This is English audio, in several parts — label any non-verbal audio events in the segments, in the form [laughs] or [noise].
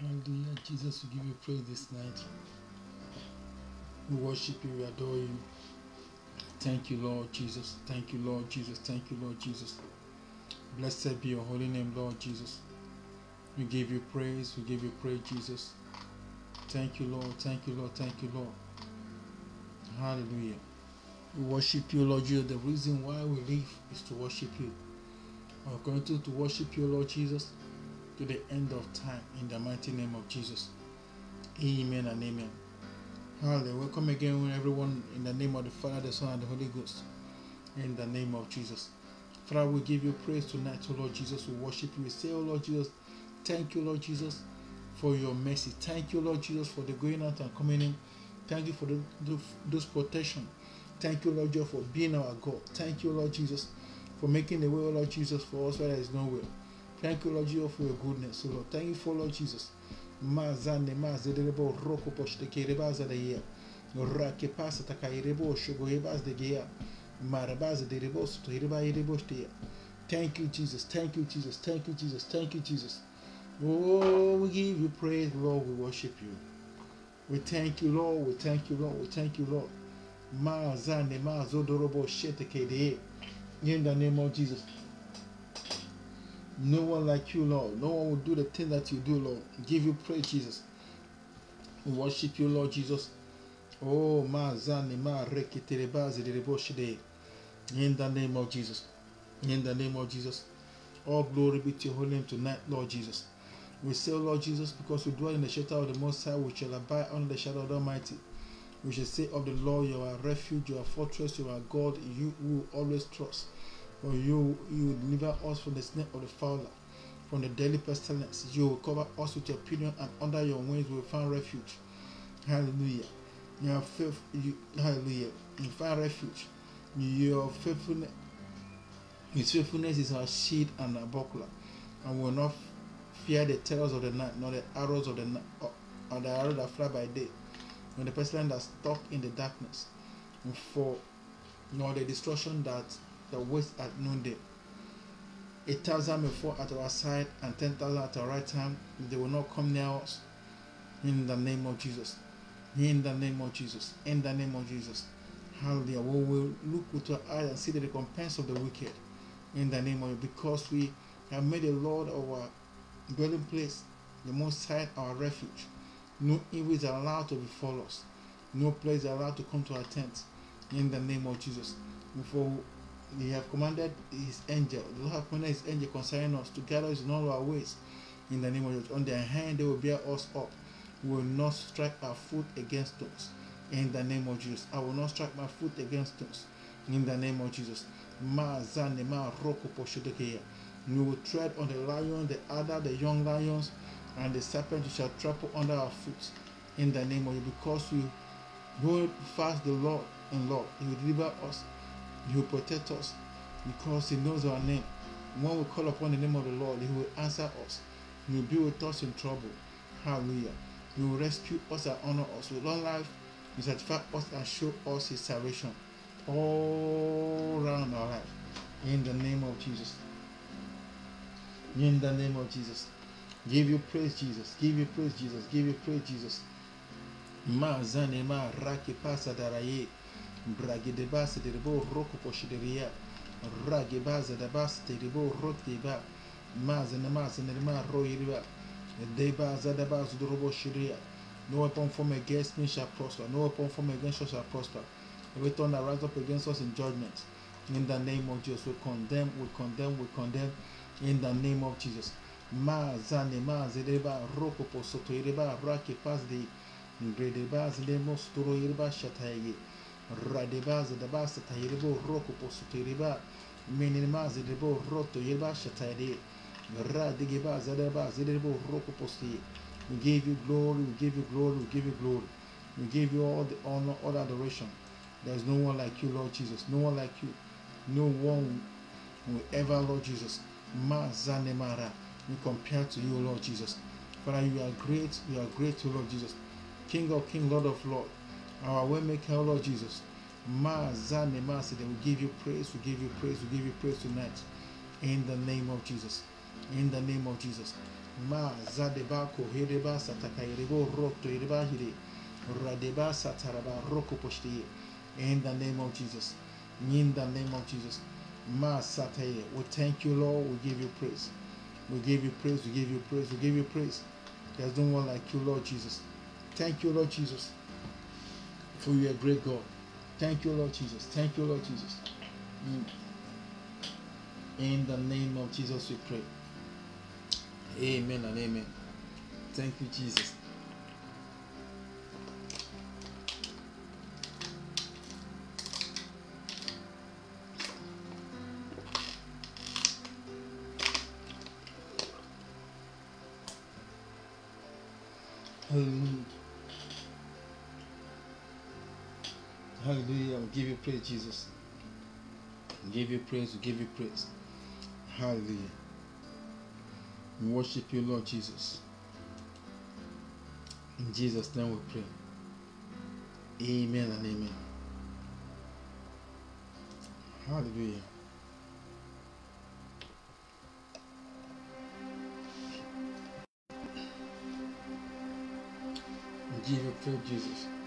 Hallelujah. Jesus, we give you praise this night. We worship you, we adore you. Thank you, Lord Jesus. Thank you, Lord Jesus. Thank you, Lord Jesus. Blessed be your holy name, Lord Jesus. We give you praise. We give you praise, Jesus. Thank you, Lord. Thank you, Lord. Thank you, Lord. Hallelujah. We worship you, Lord Jesus. The reason why we live is to worship you. We're going to, to worship you, Lord Jesus, to the end of time in the mighty name of Jesus. Amen and amen. Hallelujah. Welcome again, everyone, in the name of the Father, the Son, and the Holy Ghost. In the name of Jesus. Father, we give you praise tonight, O Lord Jesus. We worship you. We say, O Lord Jesus, thank you, Lord Jesus, for your mercy. Thank you, Lord Jesus, for the going out and coming in. Thank you for the, the, those protection. Thank you, Lord Jesus, for being our God. Thank you, Lord Jesus, for making the way, Lord Jesus, for us where there is no way. Thank you, Lord Jesus, for your goodness, O Lord. Thank you for Lord Jesus. Mazane mazederebo roko poshtekere de ye. Rake pasa takairebo shogoebaz de gea. Marabaz de rebo sotoireba irebo shtea. Thank you, Jesus. Thank you, Jesus. Thank you, Jesus. Thank you, Jesus. Oh, we give you praise, Lord. We worship you. We thank you, Lord. We thank you, Lord. We thank you, Lord. Mazane mazodorobo shetekede. In the name of Jesus. No one like you, Lord. No one will do the thing that you do, Lord. Give you praise, Jesus. We worship you, Lord Jesus. Oh, mazane ma reketerebaze de In the name of Jesus. In the name of Jesus. All glory be to your holy name tonight, Lord Jesus. We say, oh, Lord Jesus, because we dwell in the shelter of the Most High, we shall abide under the shadow of the Almighty. We shall say of the Lord, you are refuge, you are fortress, you are God, you will always trust. For you, you will deliver us from the snare of the fowler, from the deadly pestilence. You will cover us with your pinion, and under your wings we will find refuge. Hallelujah. Your faith, you, hallelujah. You find refuge. Your faithfulness, His faithfulness is our shield and our buckler, and we will not fear the terrors of the night, nor the arrows of the night, or the arrows that fly by day, nor the pestilence that stalk in the darkness, for nor the destruction that the waste at noonday. A thousand may fall at our side and ten thousand at our right hand, they will not come near us. In the name of Jesus. In the name of Jesus. In the name of Jesus. Hallelujah. We will look with our eyes and see the recompense of the wicked. In the name of because we have made the Lord our dwelling place, the most high our refuge. No evil is allowed to befall us. No place is allowed to come to our tent. In the name of Jesus. Before he have commanded his angel, the Lord have commanded his angel concerning us to gather us in all our ways. In the name of Jesus. On their hand they will bear us up. We will not strike our foot against stones. In the name of Jesus. I will not strike my foot against stones. In the name of Jesus. We will tread on the lion, the adder, the young lions, and the serpent you shall trample under our feet. In the name of you, because we hold fast the Lord and Lord, He will deliver us he will protect us because He knows our name. When we call upon the name of the Lord, He will answer us. He will be with us in trouble. Hallelujah. He will rescue us and honor us with long life. He will satisfy us and show us His salvation all around our life. In the name of Jesus. In the name of Jesus. Give you praise, Jesus. Give you praise, Jesus. Give you praise, Jesus. Ma zane ma raki daraye. Bragideba sedebo roko poshideria. Rageba zedeba sedebo rokdeba. Mazene mazene ma roiriba. Deba zedeba zudrobo shiria. No weapon formed against me shall prosper. No weapon formed against us shall prosper. Every tongue that rise up against us in judgment. In the name of Jesus, we condemn, we condemn, we condemn. In the name of Jesus. Ma zane ma zedeba roko posoto ireba rake pas de. Gredeba zedemo storo ireba shataye. Roko roto roko posti. We give you glory we give you glory we give you glory. We give you all the honor all adoration. There is no one like you lord jesus. No one like you. No one will ever lord jesus. Ma zanemara we compare to you lord jesus. Father you are great. You are great lord jesus. King of king lord of lord our way maker, Lord Jesus. Mazane Masi, we give you praise, we give you praise, we give you praise tonight. In the name of Jesus. In the name of Jesus. Ma zadeba kohedeba satakairebo roto ireba hire. Radeba sataraba roko poshte. In the name of Jesus. In the name of Jesus. Ma sataye. We thank you, Lord. We give you praise. We give you praise. We give you praise. We give you praise. There's no one like you, Lord Jesus. Thank you, Lord Jesus. For you are a great God. Thank you, Lord Jesus. Thank you, Lord Jesus. Mm. In the name of Jesus, we pray. Amen and amen. Thank you, Jesus. Hallelujah. Hallelujah. We give you praise, Jesus. We give you praise. We give you praise. Hallelujah. We worship you, Lord Jesus. In Jesus' name we pray. Amen and amen. Hallelujah. We give you praise, Jesus.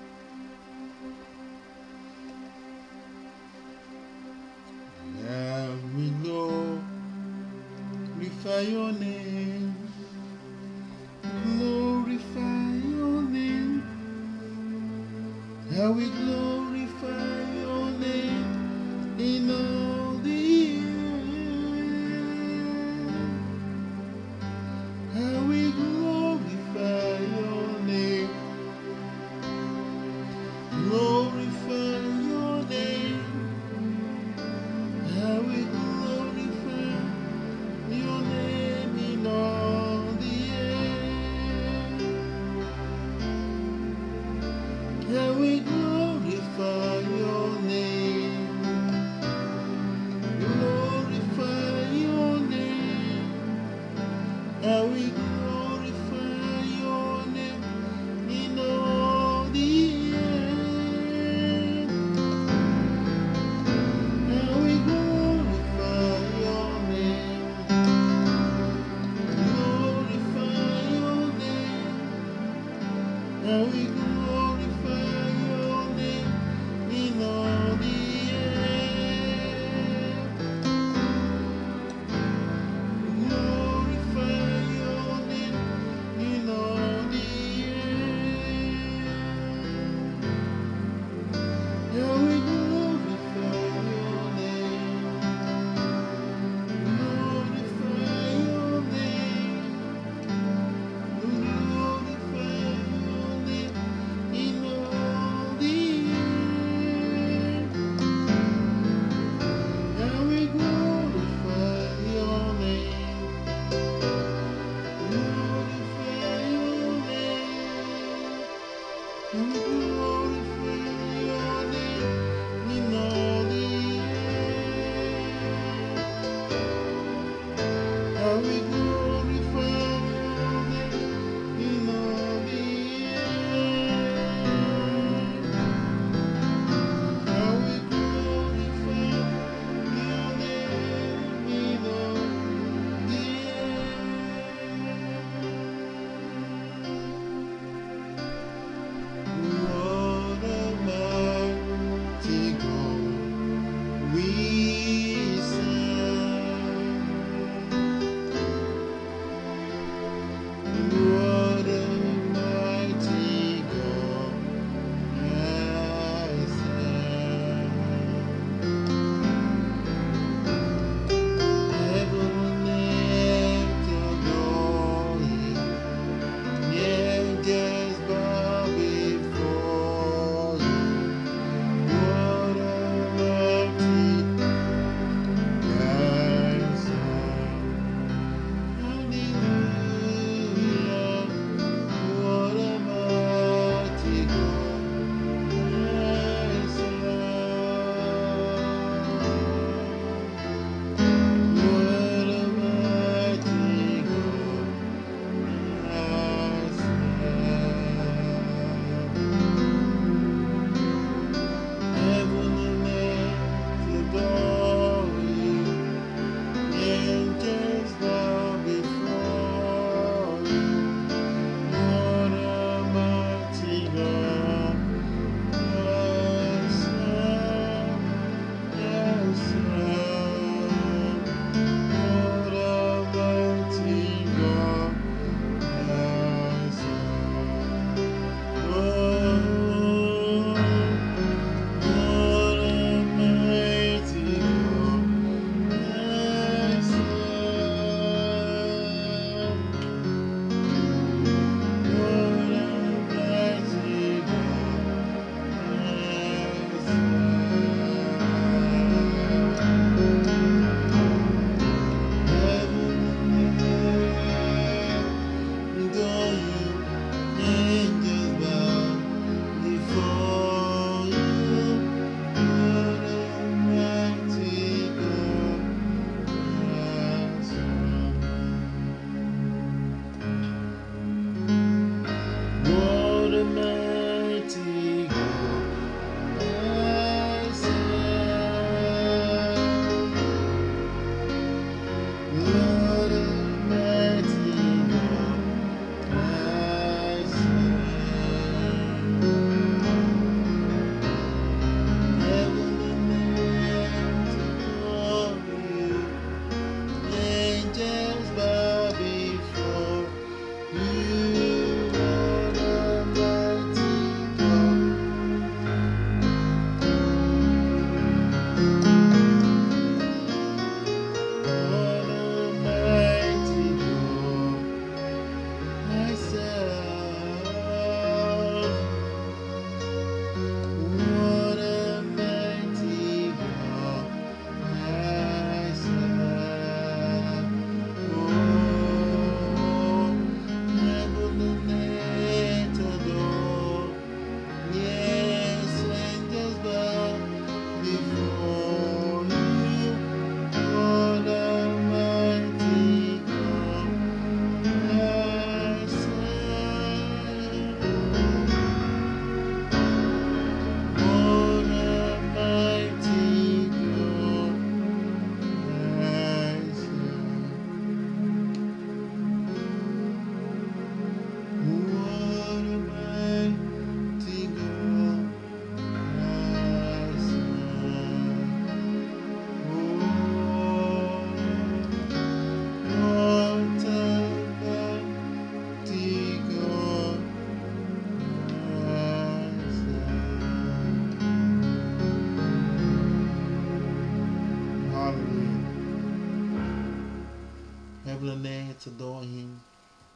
Tonight adore him.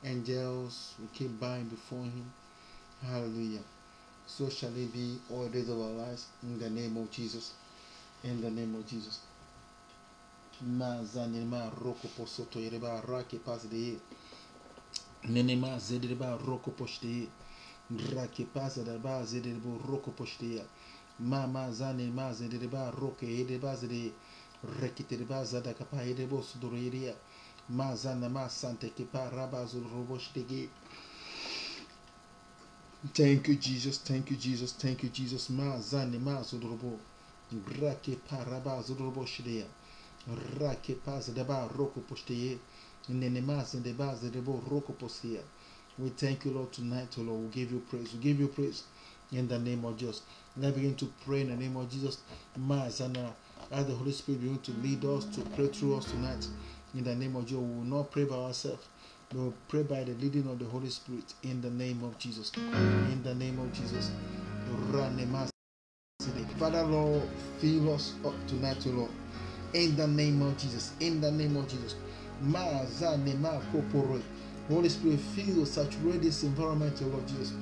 Angels will keep bowing before him. Hallelujah. So shall it be all days of our lives in the name of Jesus. In the name of Jesus. Mazanima roko posoto yereba rake pas de Nenema zedeba roko poshte rake pas de ba zedebo roko poshte Mama zanema zedeba roke edeba zede rekiteba zada kapa edebo suduriya Mazana ma sante kipa rabazul Thank you, Jesus. Thank you, Jesus. Thank you, Jesus. Ma zane ma zodrobo. Rake paraba zodrobo shidea. Rake pas deba roko posteye. Nene ma zedeba zedebo roko postea. We thank you, Lord, tonight, oh Lord. We give you praise. We give you praise in the name of Jesus. Now begin to pray in the name of Jesus. Ma zana. As the Holy Spirit begin to lead us to pray through us tonight. In the name of Jesus. We will not pray by ourselves. We will pray by the leading of the Holy Spirit in the name of Jesus. In the name of Jesus. Father Lord, fill us up tonight, O Lord. In the name of Jesus. In the name of Jesus. Holy Spirit, fill, saturate this environment, O Lord Jesus.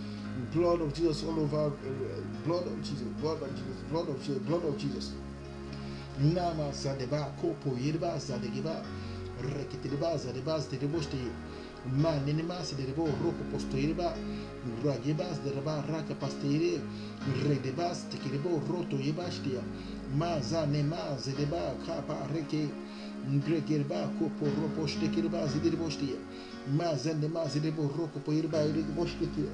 Blood of Jesus all over. Uh, blood of Jesus. Blood of Jesus. Blood of Jesus. Blood of Jesus. Nama sadeba kopo yirba sadegeba rekitiriba zadeba zedeboshte ma nenema sedebo roko postoyirba rageba zedeba raka pastere. Redeba stekirebo roto yebashtia ma zanema zedeba kapa reke ngregerba kopo ropo shtekirba zedeboshtia ma zanema zedebo roko poyirba yedeboshtia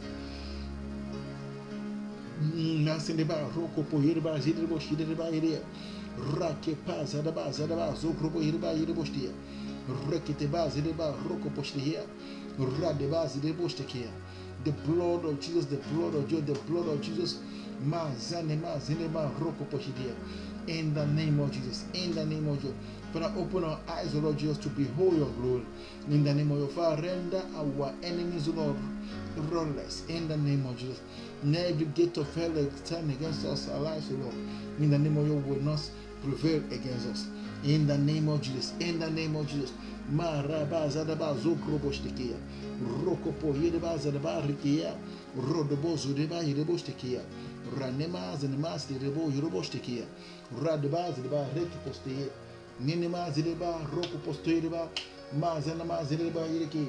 nasendeba roko poyirba zedeboshtia yedeboshtia rake pa zadaba zadaba zokrobo yirba yirbostia rekete ba zideba roko postia radeba zidebostia the blood of Jesus the blood of Jesus the blood of Jesus. Ma zanema zinema roko postia in the name of Jesus in the name of Jesus Father open our eyes Lord Jesus to behold your glory. In the name of your Father render our enemies Lord rudderless in the name of Jesus. Now every gate of hell stand against us, our lives, Lord. In the name of your will not prevail against us. In the name of Jesus. In the name of Jesus. Maraba zadaba zokrobo shtikia. Rokopo yedeba zadaba rikia. Rodobo zudeba yedebo shtikia. Ranema zanema zedebo yorobo shtikia. Radeba zedeba reki postie. Ninema zedeba roko posto yedeba. Ma zanama zedeba yedeki.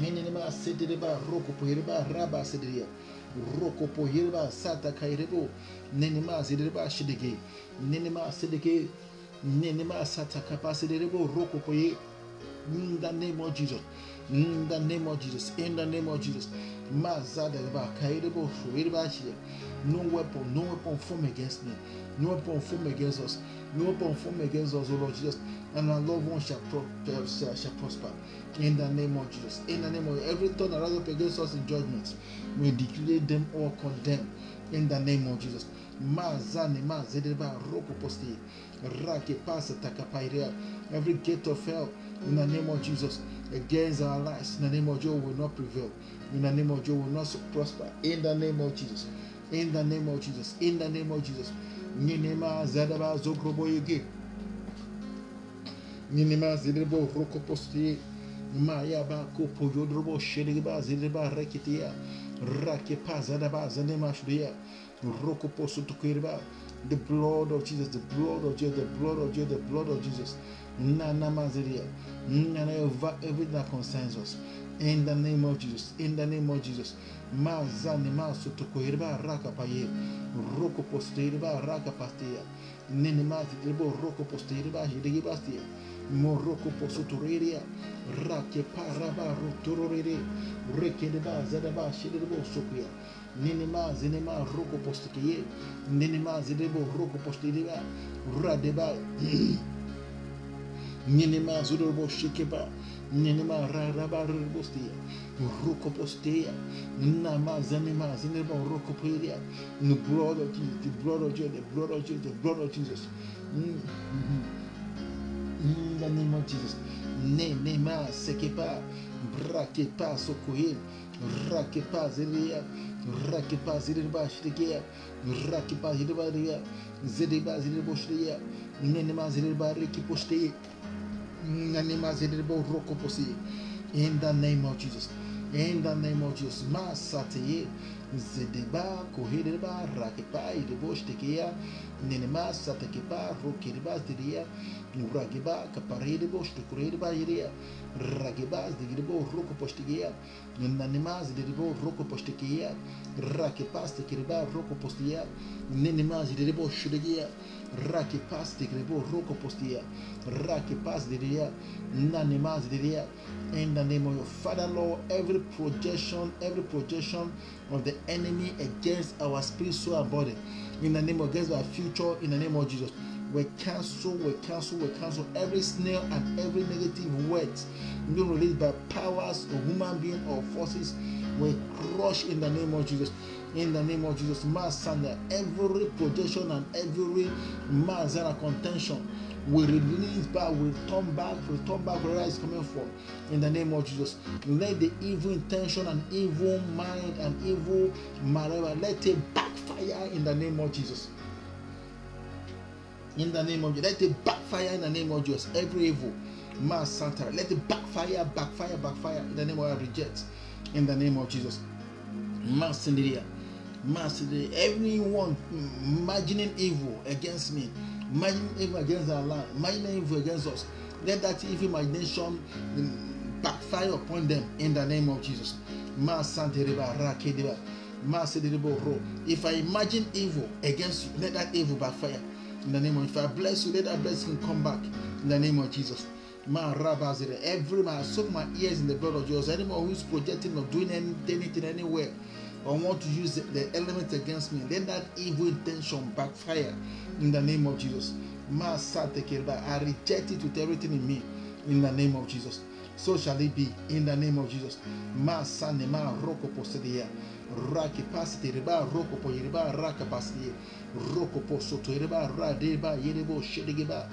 Minima sedeba roko pohireba raba sediria. Roko pohireba sata kairebo. Nenima zedeba shidege. Nenima sedege. Nenima sata kapasidebo roko poye. In the name of Jesus. In the name of Jesus. In the name of Jesus. Mazadeba kairebo shuireba shia. No weapon, no weapon formed against me. No weapon formed against us. No weapon formed against us, O Lord Jesus. And our loved ones shall, pro- shall, shall prosper. In the name of Jesus. In the name of every thought that rises up against us in judgment, we declare them all condemned. In the name of Jesus. Mazane mazedeba roko Every gate of hell in the name of Jesus against our lives. In the name of Jesus will not prevail. In the name of Jesus will not prosper. In the name of Jesus. In the name of Jesus. In the name of Jesus. Ninema zadaba zokrobo yege. Ninema zedebo roko posti. Maya ba kopo yodrobo shedeba zedeba rekitia. Rake pa zadaba zanema shudea. Roko posto tukirba. The blood of Jesus, the blood of Jesus, the blood of Jesus, the blood of Jesus. Nana everything that concerns us. In the name of Jesus. In the name of Jesus. Mazani maso tukoirba raka paye. Roko posterba raka pastia. Nene mazi debo roko posterba hidegi bastia. Moroko posutureria. Rake paraba rotorore. Reke deba zadaba shidebo sokuya. Ninema zinema roko postikiye. Ninema zidebo roko posteriba. Radeba. Ninema zudobo shikeba. Ninema raraba rubostia. Roko postea. Nama zanema zinema roko poeria. The blood of Jesus, the blood of Jesus, the blood of Jesus, the blood of Jesus. Mm-hmm. In the name of Jesus. Nema sekepa. Brakepa sokoye. Rakepa zelia. Rakepa ziriba shrikia. Rakepa ziriba ria. Ziriba ziriba shria. Nenema ziriba riki In the name of Jesus. In the name of Jesus. Masateye. Zedeba kohedeba rakepa idebo shtekia. Nenema satekepa rokedeba zidia. Rageba kaparedebo shtukuredeba yiria. Rageba zedebo rokopostigia. Nanema zedebo rokopostigia. Rakepa stekeriba rokopostia. Nenema zedebo shudegia. Rakepa stekerebo rokopostia. Rakepa zedea. Nanema zedea. In the name of your Father, Lord, every projection, every projection of the enemy against our spirit, soul, and body, in the name of against our future, in the name of Jesus, we cancel, we cancel, we cancel every snare and every negative words being released by powers of human being or forces. We crush in the name of Jesus. In the name of Jesus, Masanda, every projection and every Mazana contention we release back, we turn back, we turn back where it's coming from. In the name of Jesus, let the evil intention and evil mind and evil whatever let it backfire in the name of Jesus. In the name of Jesus, let it backfire in the name of Jesus. Every evil, mass Santa, let it backfire, backfire, backfire in the name of I reject. In the name of Jesus, mass Cinderia, mass everyone imagining evil against me imagining evil against our land, imagining evil against us. Let that evil imagination mm, backfire upon them in the name of Jesus. If I imagine evil against you, let that evil backfire in the name of. If I bless you, let that blessing come back in the name of Jesus. Every man, soak my ears in the blood of Jesus. Anyone who is projecting or doing anything anywhere or want to use the, the element against me, let that evil intention backfire in the name of Jesus. I reject it with everything in me in the name of Jesus. So shall it be in the name of Jesus. Ma sanema roko posedia. Raki pasite reba roko po yereba raka pasite. Roko po soto yereba ra deba yerebo shedegeba.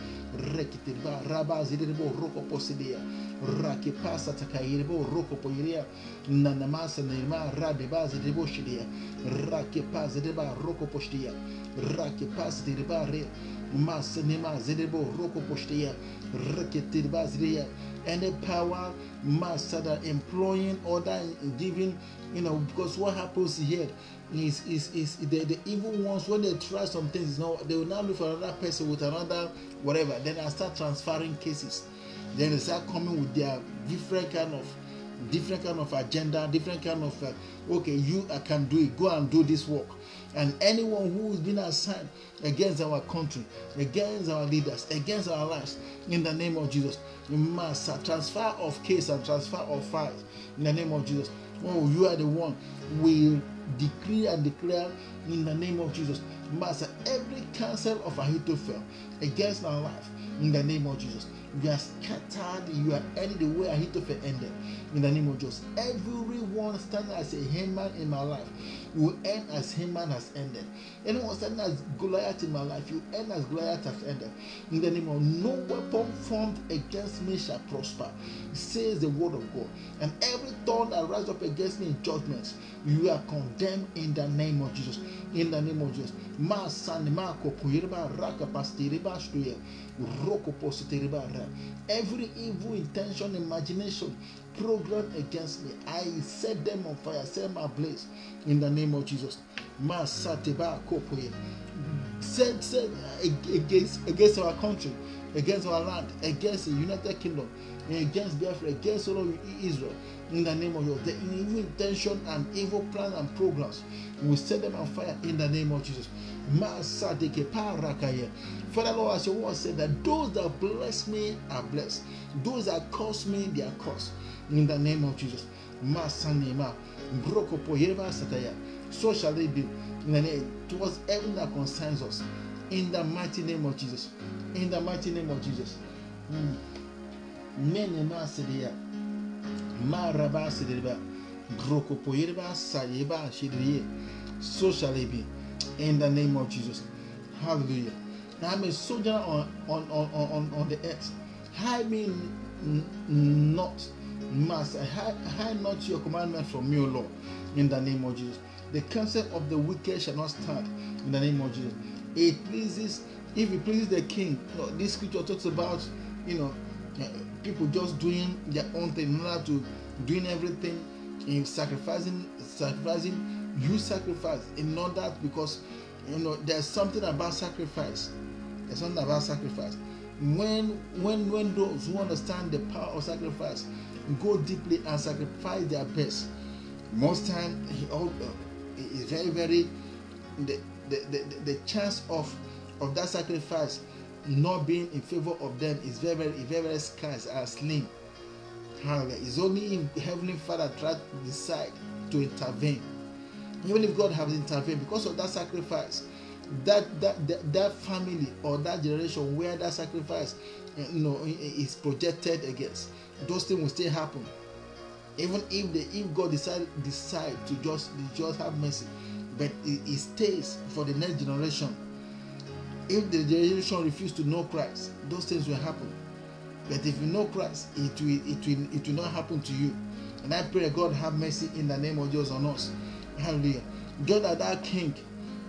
Rekite reba raba zidebo roko posedia. Raki pasa taka yerebo roko po yeria. Nanamasa nema ra deba zidebo shedia. Raki pas deba roko postia. Raki pas deba re. Mas nema zidebo roko postia. Rekite reba zidia any power master employing order giving you know because what happens here is is is the, the evil ones when they try some things you know they will now look for another person with another whatever. Then i start transferring cases. Then they start coming with their different kind of different kind of agenda different kind of uh, okay you i can do it. Go and do this work. And anyone who is being assigned against our country against our leaders against our lives in the name of jesus. Mass transfer of case and transfer of files in the name of jesus. Oh you are the one. We decree and declare in the name of jesus. Master every counsel of ahithophel against our life in the name of jesus you are scattered you are ending the way ahithophel ended in the name of jesus everyone standing as a Haman in my life will end as Haman has ended. Anyone standing as Goliath in my life, you end as Goliath has ended. In the name of no weapon formed against me shall prosper, says the word of God. And every tongue that rises up against me in judgment, you are condemned in the name of Jesus. In the name of Jesus. Every evil intention, imagination, program against me, I set them on fire, set them ablaze in the name of Jesus. Set, set uh, against, against our country, against our land, against the United Kingdom, against Biafra, against all of Israel, in the name of Jesus. The evil intention and evil plans and programs, we set them on fire in the name of Jesus. Father Lord, as your word said that those that bless me are blessed, those that curse me, they are cursed. In the name of Jesus. So shall it be in the name towards everything that concerns us. In the mighty name of Jesus. In the mighty name of Jesus. Mm. Shidriye. So shall it be. In the name of Jesus. Hallelujah. I'm a soldier on, on, on, on, on the earth. Hide me not, Master. Hide, hide not your commandment from me, O Lord. In the name of Jesus. The counsel of the wicked shall not stand. In the name of Jesus. It pleases, if it pleases the king. You know, this scripture talks about, you know, uh, people just doing their own thing in order to doing everything in sacrificing sacrificing you sacrifice in order because you know there's something about sacrifice there's something about sacrifice. When when when those who understand the power of sacrifice go deeply and sacrifice their best most time he all uh, is very very the, the the the chance of of that sacrifice not being in favor of them is very very very very scarce and slim. Hallelujah it's only if heavenly father try to decide to intervene. Even if god has intervened because of that sacrifice that that that, that family or that generation where that sacrifice you know is projected against those things will still happen. Even if the if god decide decide to just just have mercy but it, it stays for the next generation. If the generation refuse to know christ those things will happen. But if you know christ it will it will it will not happen to you. And i pray god have mercy in the name of jesus on us. Hallelujah. Just like that king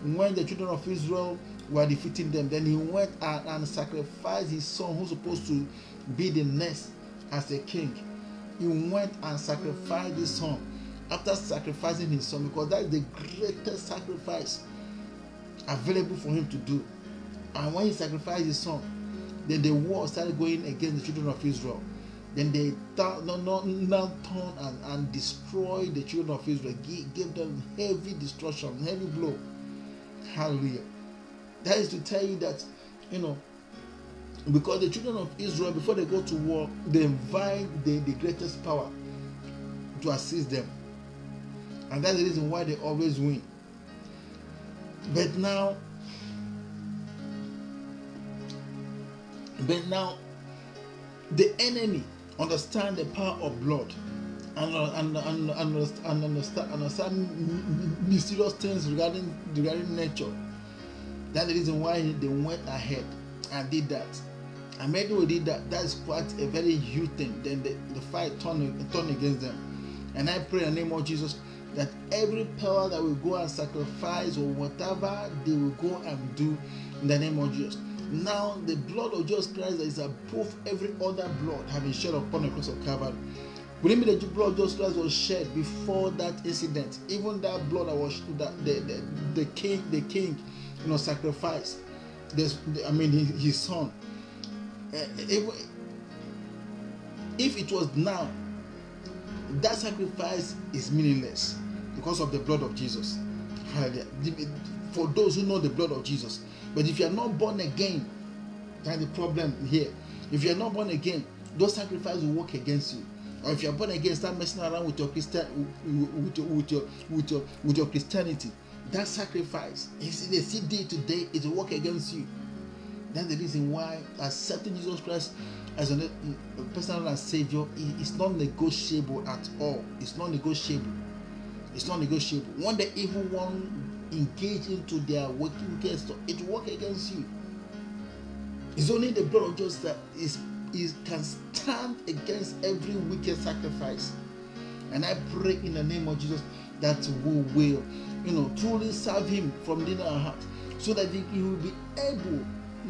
when the children of israel were defeating them then he went and, and sacrificed his son who's supposed to be the next as a king. He went and sacrificed his son after sacrificing his son because that is the greatest sacrifice available for him to do. And when he sacrificed his son then the war started going against the children of israel. Then they th- no, no, now turn and, and destroy the children of israel. Give, give them heavy destruction heavy blow hallelujah. That is to tell you that you know because the children of israel before they go to war they invite the, the greatest power to assist them. And that's the reason why they always win. But now but now the enemy understand the power of blood Uh, and and and, and, and understand understand mysterious things regarding regarding nature. That's the reason why they went ahead and did that. And maybe we did that. That's quite a very huge thing. Then the, the fight turned turn against them. And i pray in the name of jesus that every power that will go and sacrifice or whatever they will go and do in the name of jesus. Now the blood of jesus christ is above every other blood having shed upon the cross of calvary Believe me, the blood of Jesus Christ was shed before that incident. Even that blood that was that the, the, the king, the king, you know, sacrificed. This, I mean, his, his son. Uh, if, if it was now, that sacrifice is meaningless because of the blood of Jesus. For those who know the blood of Jesus, but if you are not born again, that's the problem here. If you are not born again, those sacrifices will work against you or if you're born again start messing around with your christian with your with your with your, with your christianity. That sacrifice is they see day to day it will work against you. That's the reason why accepting jesus christ as a personal savior is not negotiable at all. It's not negotiable. It's not negotiable. When the evil one engage into their working against it will work against you. It's only the blood of jesus that is is can stand against every wicked sacrifice. And I pray in the name of Jesus that we will, you know, truly serve Him from within our heart, so that He will be able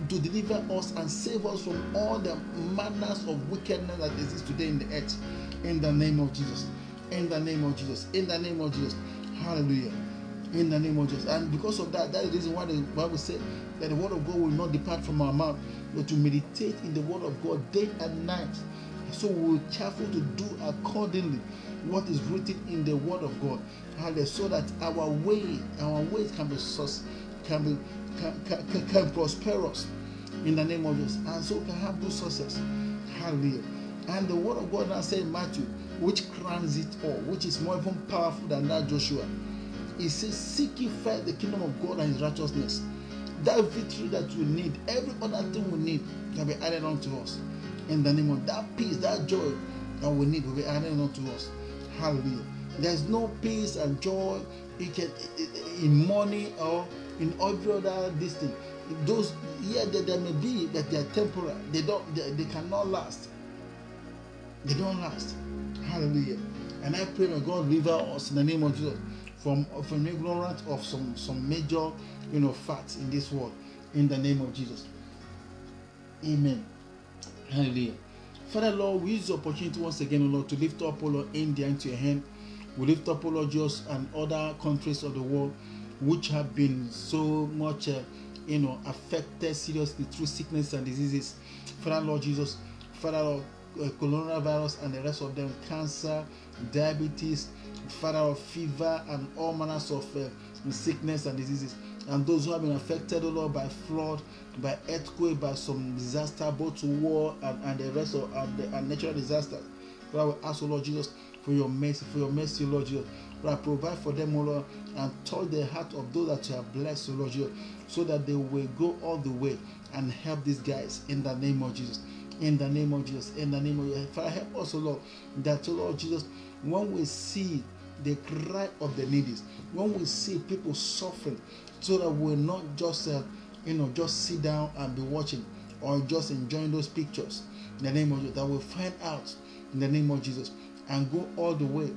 to deliver us and save us from all the manners of wickedness that exists today in the earth. In the name of Jesus. In the name of Jesus. In the name of Jesus. Hallelujah. In the name of Jesus. And because of that, that is the reason why the Bible said that the word of God will not depart from our mouth, but to meditate in the word of God day and night. So we're careful to do accordingly what is written in the word of God. Hallelujah. So that our way, our ways can be can be can, can, can prosper us in the name of Jesus. And so we can have good success. Hallelujah. And the word of God now said Matthew, which crowns it all, which is more even powerful than that Joshua. It says, Seek ye first the kingdom of God and his righteousness that victory that we need, every other thing we need can be added on to us. In the name of that peace, that joy that we need will be added on to us. Hallelujah. There's no peace and joy you can in money or in every other this thing. Those yeah, there, there may be that they are temporary. They don't they, they cannot last. They don't last. Hallelujah. And I pray that God deliver us in the name of Jesus from from ignorance of some some major you know facts in this world in the name of jesus amen hallelujah Father Lord, we use the opportunity once again, Lord, to lift up, Lord, India into your hand. We lift up, O Lord, Jesus and other countries of the world which have been so much, uh, you know, affected seriously through sickness and diseases. Father Lord Jesus, Father Lord, uh, coronavirus and the rest of them, cancer, diabetes, Father of fever, and all manners of uh, sickness and diseases. And those who have been affected, O Lord, by flood, by earthquake, by some disaster, both war and, and the rest of and, the, and natural disasters. Father, we ask, O Lord Jesus, for your mercy, for your mercy, Lord Jesus. Lord, provide for them, O Lord, and touch the heart of those that you have blessed, O Lord Jesus, so that they will go all the way and help these guys in the name of Jesus. In the name of Jesus, in the name of Jesus. Father, help us, O Lord, that, O Lord Jesus, when we see the cry of the needy, when we see people suffering, so that we're not just, uh, you know, just sit down and be watching or just enjoying those pictures. In the name of Jesus, that we'll find out in the name of Jesus and go all the way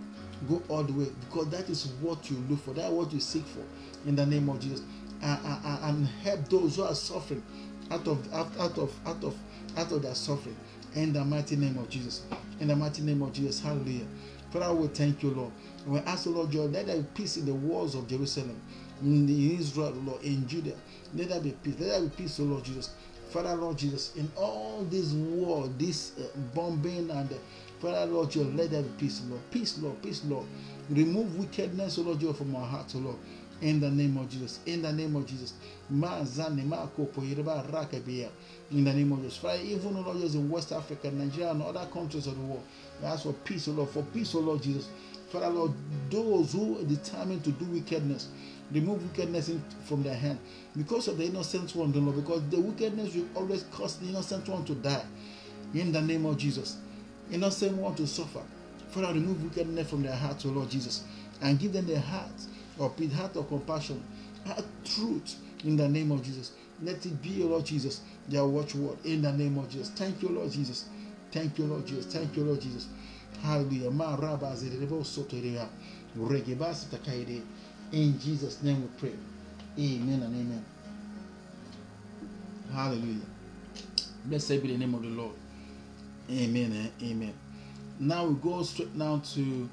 go all the way because that is what you look for that what you seek for in the name of jesus. And, and, and help those who are suffering out of out, out of out of out of their suffering in the mighty name of jesus. In the mighty name of jesus hallelujah father we thank you lord and we ask the lord god let there be peace in the walls of jerusalem in israel lord in judah let there be peace let there be peace o lord jesus father lord jesus in all this war this uh, bombing and uh, Father, Lord, your let there be peace, Lord. Peace, Lord. Peace, Lord. Remove wickedness, O Lord, from our hearts, O Lord. In the name of Jesus. In the name of Jesus. In the name of Jesus. Father, even, O Lord, Jesus, in West Africa, Nigeria, and other countries of the world, ask for peace, O Lord. For peace, O Lord Jesus. Father, Lord, those who are determined to do wickedness, remove wickedness from their hand because of the innocent one, Lord, because the wickedness will always cause the innocent one to die. In the name of Jesus innocent one to suffer. Father, remove wickedness from their hearts, O Lord Jesus, and give them the heart of peace, heart of compassion, heart truth in the name of Jesus. Let it be, O Lord Jesus, their watchword in the name of Jesus. Thank you, Lord Jesus. Thank you, Lord Jesus. Thank you, Lord Jesus. Hallelujah. In Jesus' name we pray. Amen and amen. Hallelujah. Blessed be the name of the Lord. Amen and amen. Now we go straight now to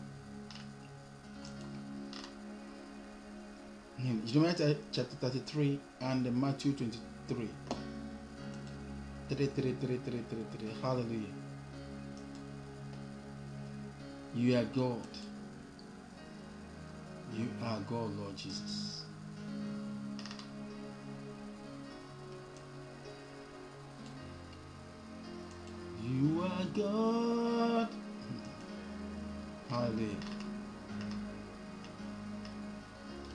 Jeremiah chapter 33 and Matthew 23. 3, 3, 3, 3, 3, 3. Hallelujah. You are God. You are God, Lord Jesus. You are God. Hallelujah.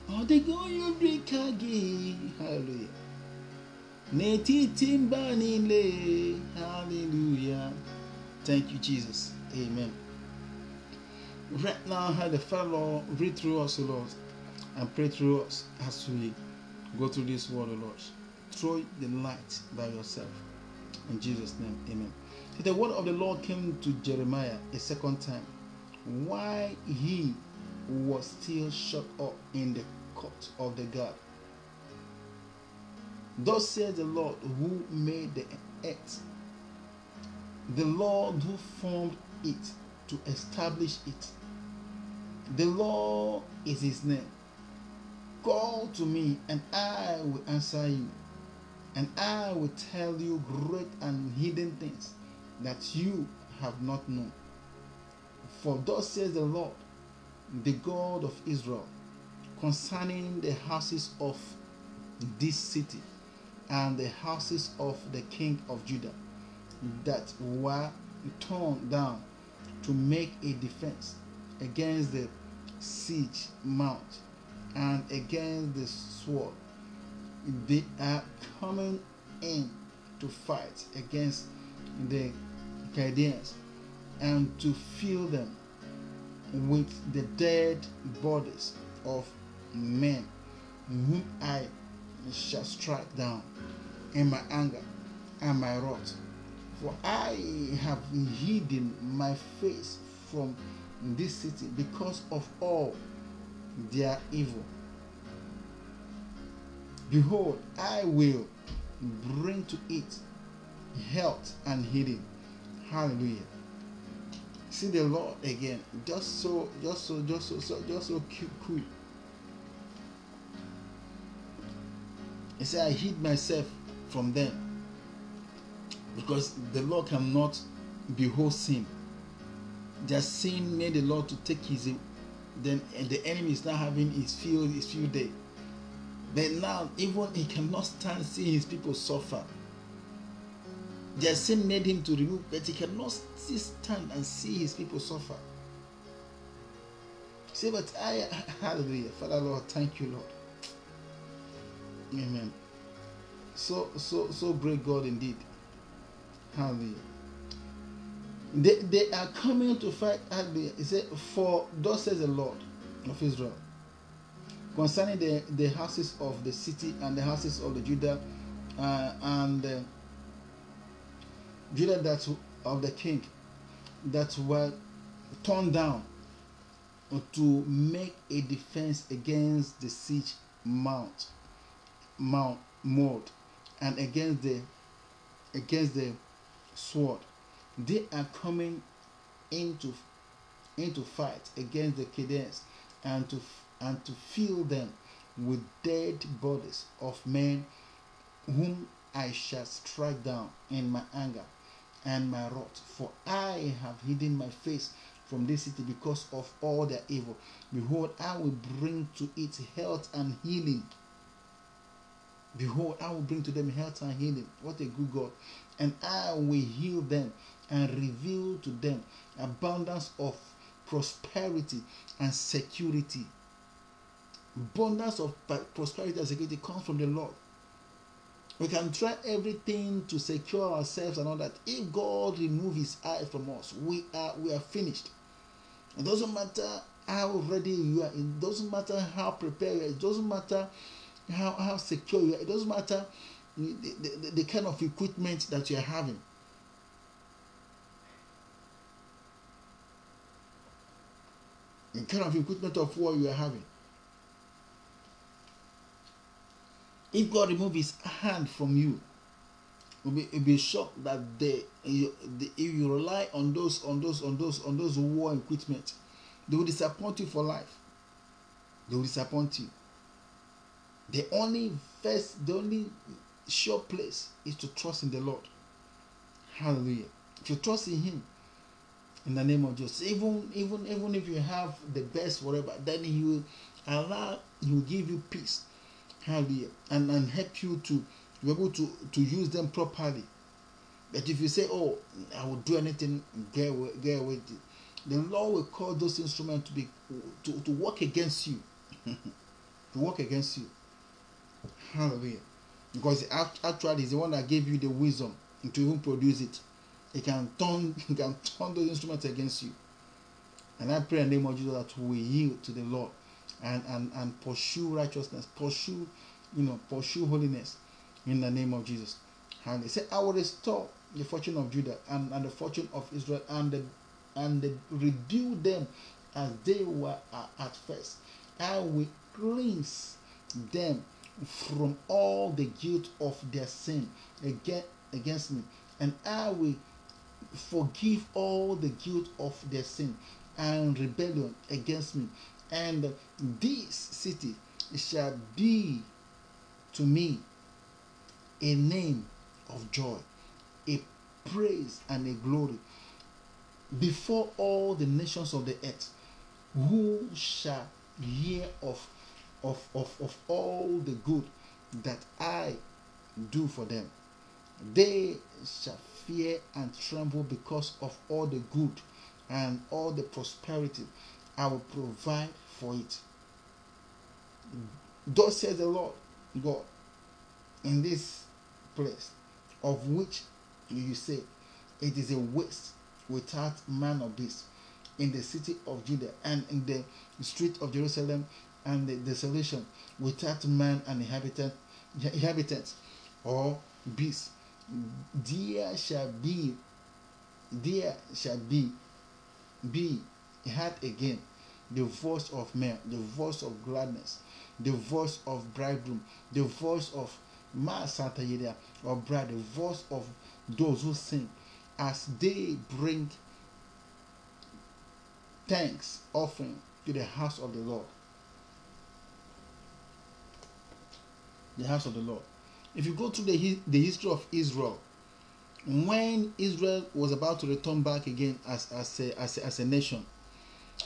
Oh, they go you drink again. Hallelujah. N'etiti mba niile. Hallelujah. Thank you, Jesus. Amen. Right now, have the Father read through us, O Lord, and pray through us as we go through this world, O Lord. Throw the light by yourself. In Jesus' name, amen. The word of the Lord came to Jeremiah a second time. Why he was still shut up in the court of the guard. Thus says the Lord who made the earth, the Lord who formed it to establish it. The Lord is his name. Call to me, and I will answer you, and I will tell you great and hidden things that you have not known. For thus says the Lord, the God of Israel, concerning the houses of this city and the houses of the king of Judah that were torn down to make a defense against the siege mount and against the sword. They are coming in to fight against the Chaldeans and to fill them with the dead bodies of men whom I shall strike down in my anger and my wrath. For I have hidden my face from this city because of all their evil. Behold, I will bring to it health and healing Hallelujah. See the Lord again, just so, just so, just so, so just so cute, cool. He said, I hid myself from them because the Lord cannot behold sin. Their sin made the Lord to take his then the enemy is not having his field his field day. But now even he cannot stand seeing his people suffer. Their sin made him to remove, but he cannot stand and see his people suffer. Say, but I hallelujah, Father Lord, thank you, Lord. Amen. So so so great God indeed. Hallelujah. They, they are coming to fight Hallelujah. He said, For thus says the Lord of Israel, concerning the, the houses of the city and the houses of the Judah uh, and uh, Judah that of the king that were torn down to make a defense against the siege mount mount mode and against the against the sword they are coming into into fight against the Chaldeans and to and to fill them with dead bodies of men whom I shall strike down in my anger and my wrath. For I have hidden my face from this city because of all their evil. Behold, I will bring to it health and healing. Behold, I will bring to them health and healing. What a good God. And I will heal them and reveal to them abundance of prosperity and security. Abundance of prosperity and security comes from the Lord. We can try everything to secure ourselves and all that. If God remove His eye from us, we are we are finished. It doesn't matter how ready you are. It doesn't matter how prepared you are. It doesn't matter how, how secure you are. It doesn't matter the, the, the kind of equipment that you are having. The kind of equipment of war you are having. If God remove His hand from you, you'll be, you'll be shocked that they, you, the, if you rely on those, on those, on those, on those war equipment, they will disappoint you for life. They will disappoint you. The only first, the only sure place is to trust in the Lord. Hallelujah. If you trust in Him, in the name of Jesus, even even even if you have the best whatever, then He will allow, He will give you peace. Hallelujah, and and help you to be able to to use them properly. But if you say, "Oh, I will do anything," get away, get away, the Lord will cause those instruments to be to, to work against you, [laughs] to work against you. Hallelujah. Because actually he's the one that gave you the wisdom to even produce it. He can turn [laughs] he can turn those instruments against you. And I pray in the name of Jesus that we yield to the Lord and, and, and pursue righteousness, pursue, you know, pursue holiness in the name of Jesus. And he said, I will restore the fortune of Judah and, and the fortune of Israel and the, and the, rebuild them as they were at first. I will cleanse them from all the guilt of their sin against me, and I will forgive all the guilt of their sin and rebellion against me. And this city shall be to me a name of joy, a praise and a glory before all the nations of the earth, who shall hear of of, of, of all the good that I do for them. They shall fear and tremble because of all the good and all the prosperity I will provide for it. Thus says the Lord God in this place, of which you say it is a waste without man or beast in the city of Judah and in the street of Jerusalem and the desolation without man and inhabitant, inhabitants or beasts. There shall be, there shall be, be heard again the voice of men, the voice of gladness, the voice of bridegroom, the voice of Ma Santa Yedia or bride, the voice of those who sing. as they bring thanks offering to the house of the Lord. The house of the Lord. If you go to the, the history of Israel, when Israel was about to return back again as, as, a, as, a, as a nation,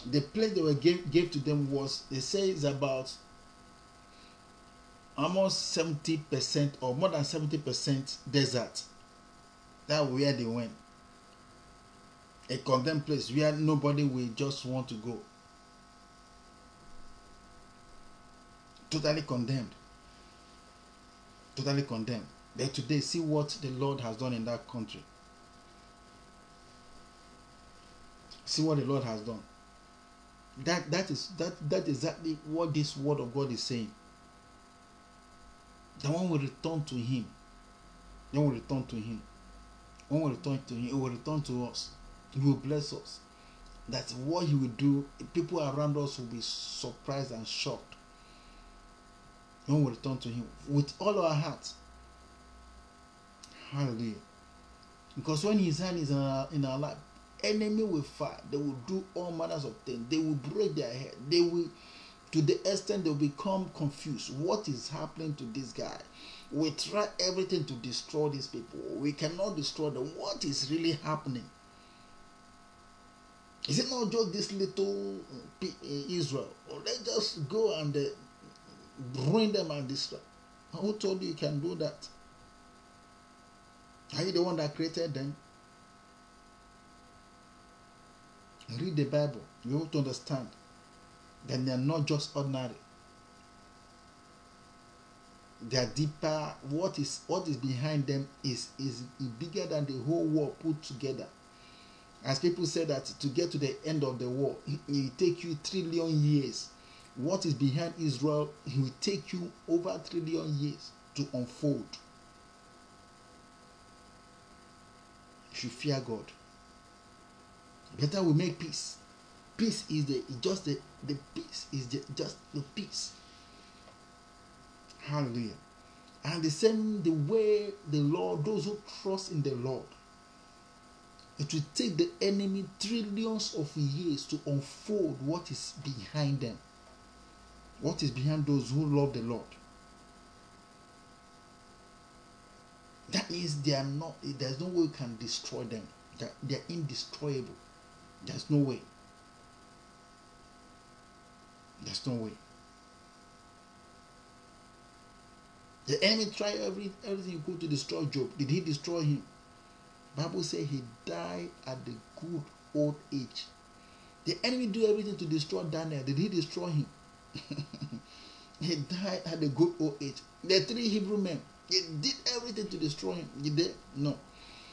the place they were gave, gave to them was, they say, is about almost 70% or more than 70% desert. That where they went. A condemned place where nobody will just want to go. Totally condemned. Totally condemned. But today, see what the Lord has done in that country. See what the Lord has done. That that is that that exactly what this word of God is saying. The one will return to Him. Then will return to Him. One will return to Him, He will return to us. He will bless us. That's what He will do. People around us will be surprised and shocked when we return to Him with all our hearts. Hallelujah. Because when His hand is in our, in our life, enemy will fight. They will do all manners of things. They will break their head. They will, to the extent they will become confused. What is happening to this guy? We try everything to destroy these people. We cannot destroy them. What is really happening? Is it not just this little uh, Israel? Or let's just go and uh, ruin them and destroy. Who told you you can do that? Are you the one that created them? Read the Bible. You have to understand that they are not just ordinary. They are deeper. What is what is behind them is is bigger than the whole world put together. As people say that to get to the end of the war, it take you trillion years. What is behind Israel it will take you over trillion years to unfold. You should fear God. Better we make peace. Peace is the just the the peace is the, just the peace. Hallelujah. And the same the way the Lord, those who trust in the Lord, it will take the enemy trillions of years to unfold what is behind them. What is behind those who love the Lord. That means they are not, there's no way you can destroy them. They're, they're indestroyable. There's no way. There's no way. The enemy tried every, everything he could to destroy Job. Did he destroy him? Bible says he died at the good old age. The enemy do everything to destroy Daniel. Did he destroy him? [laughs] he died at a good old age. The three Hebrew men, they did everything to destroy him. Did they? No.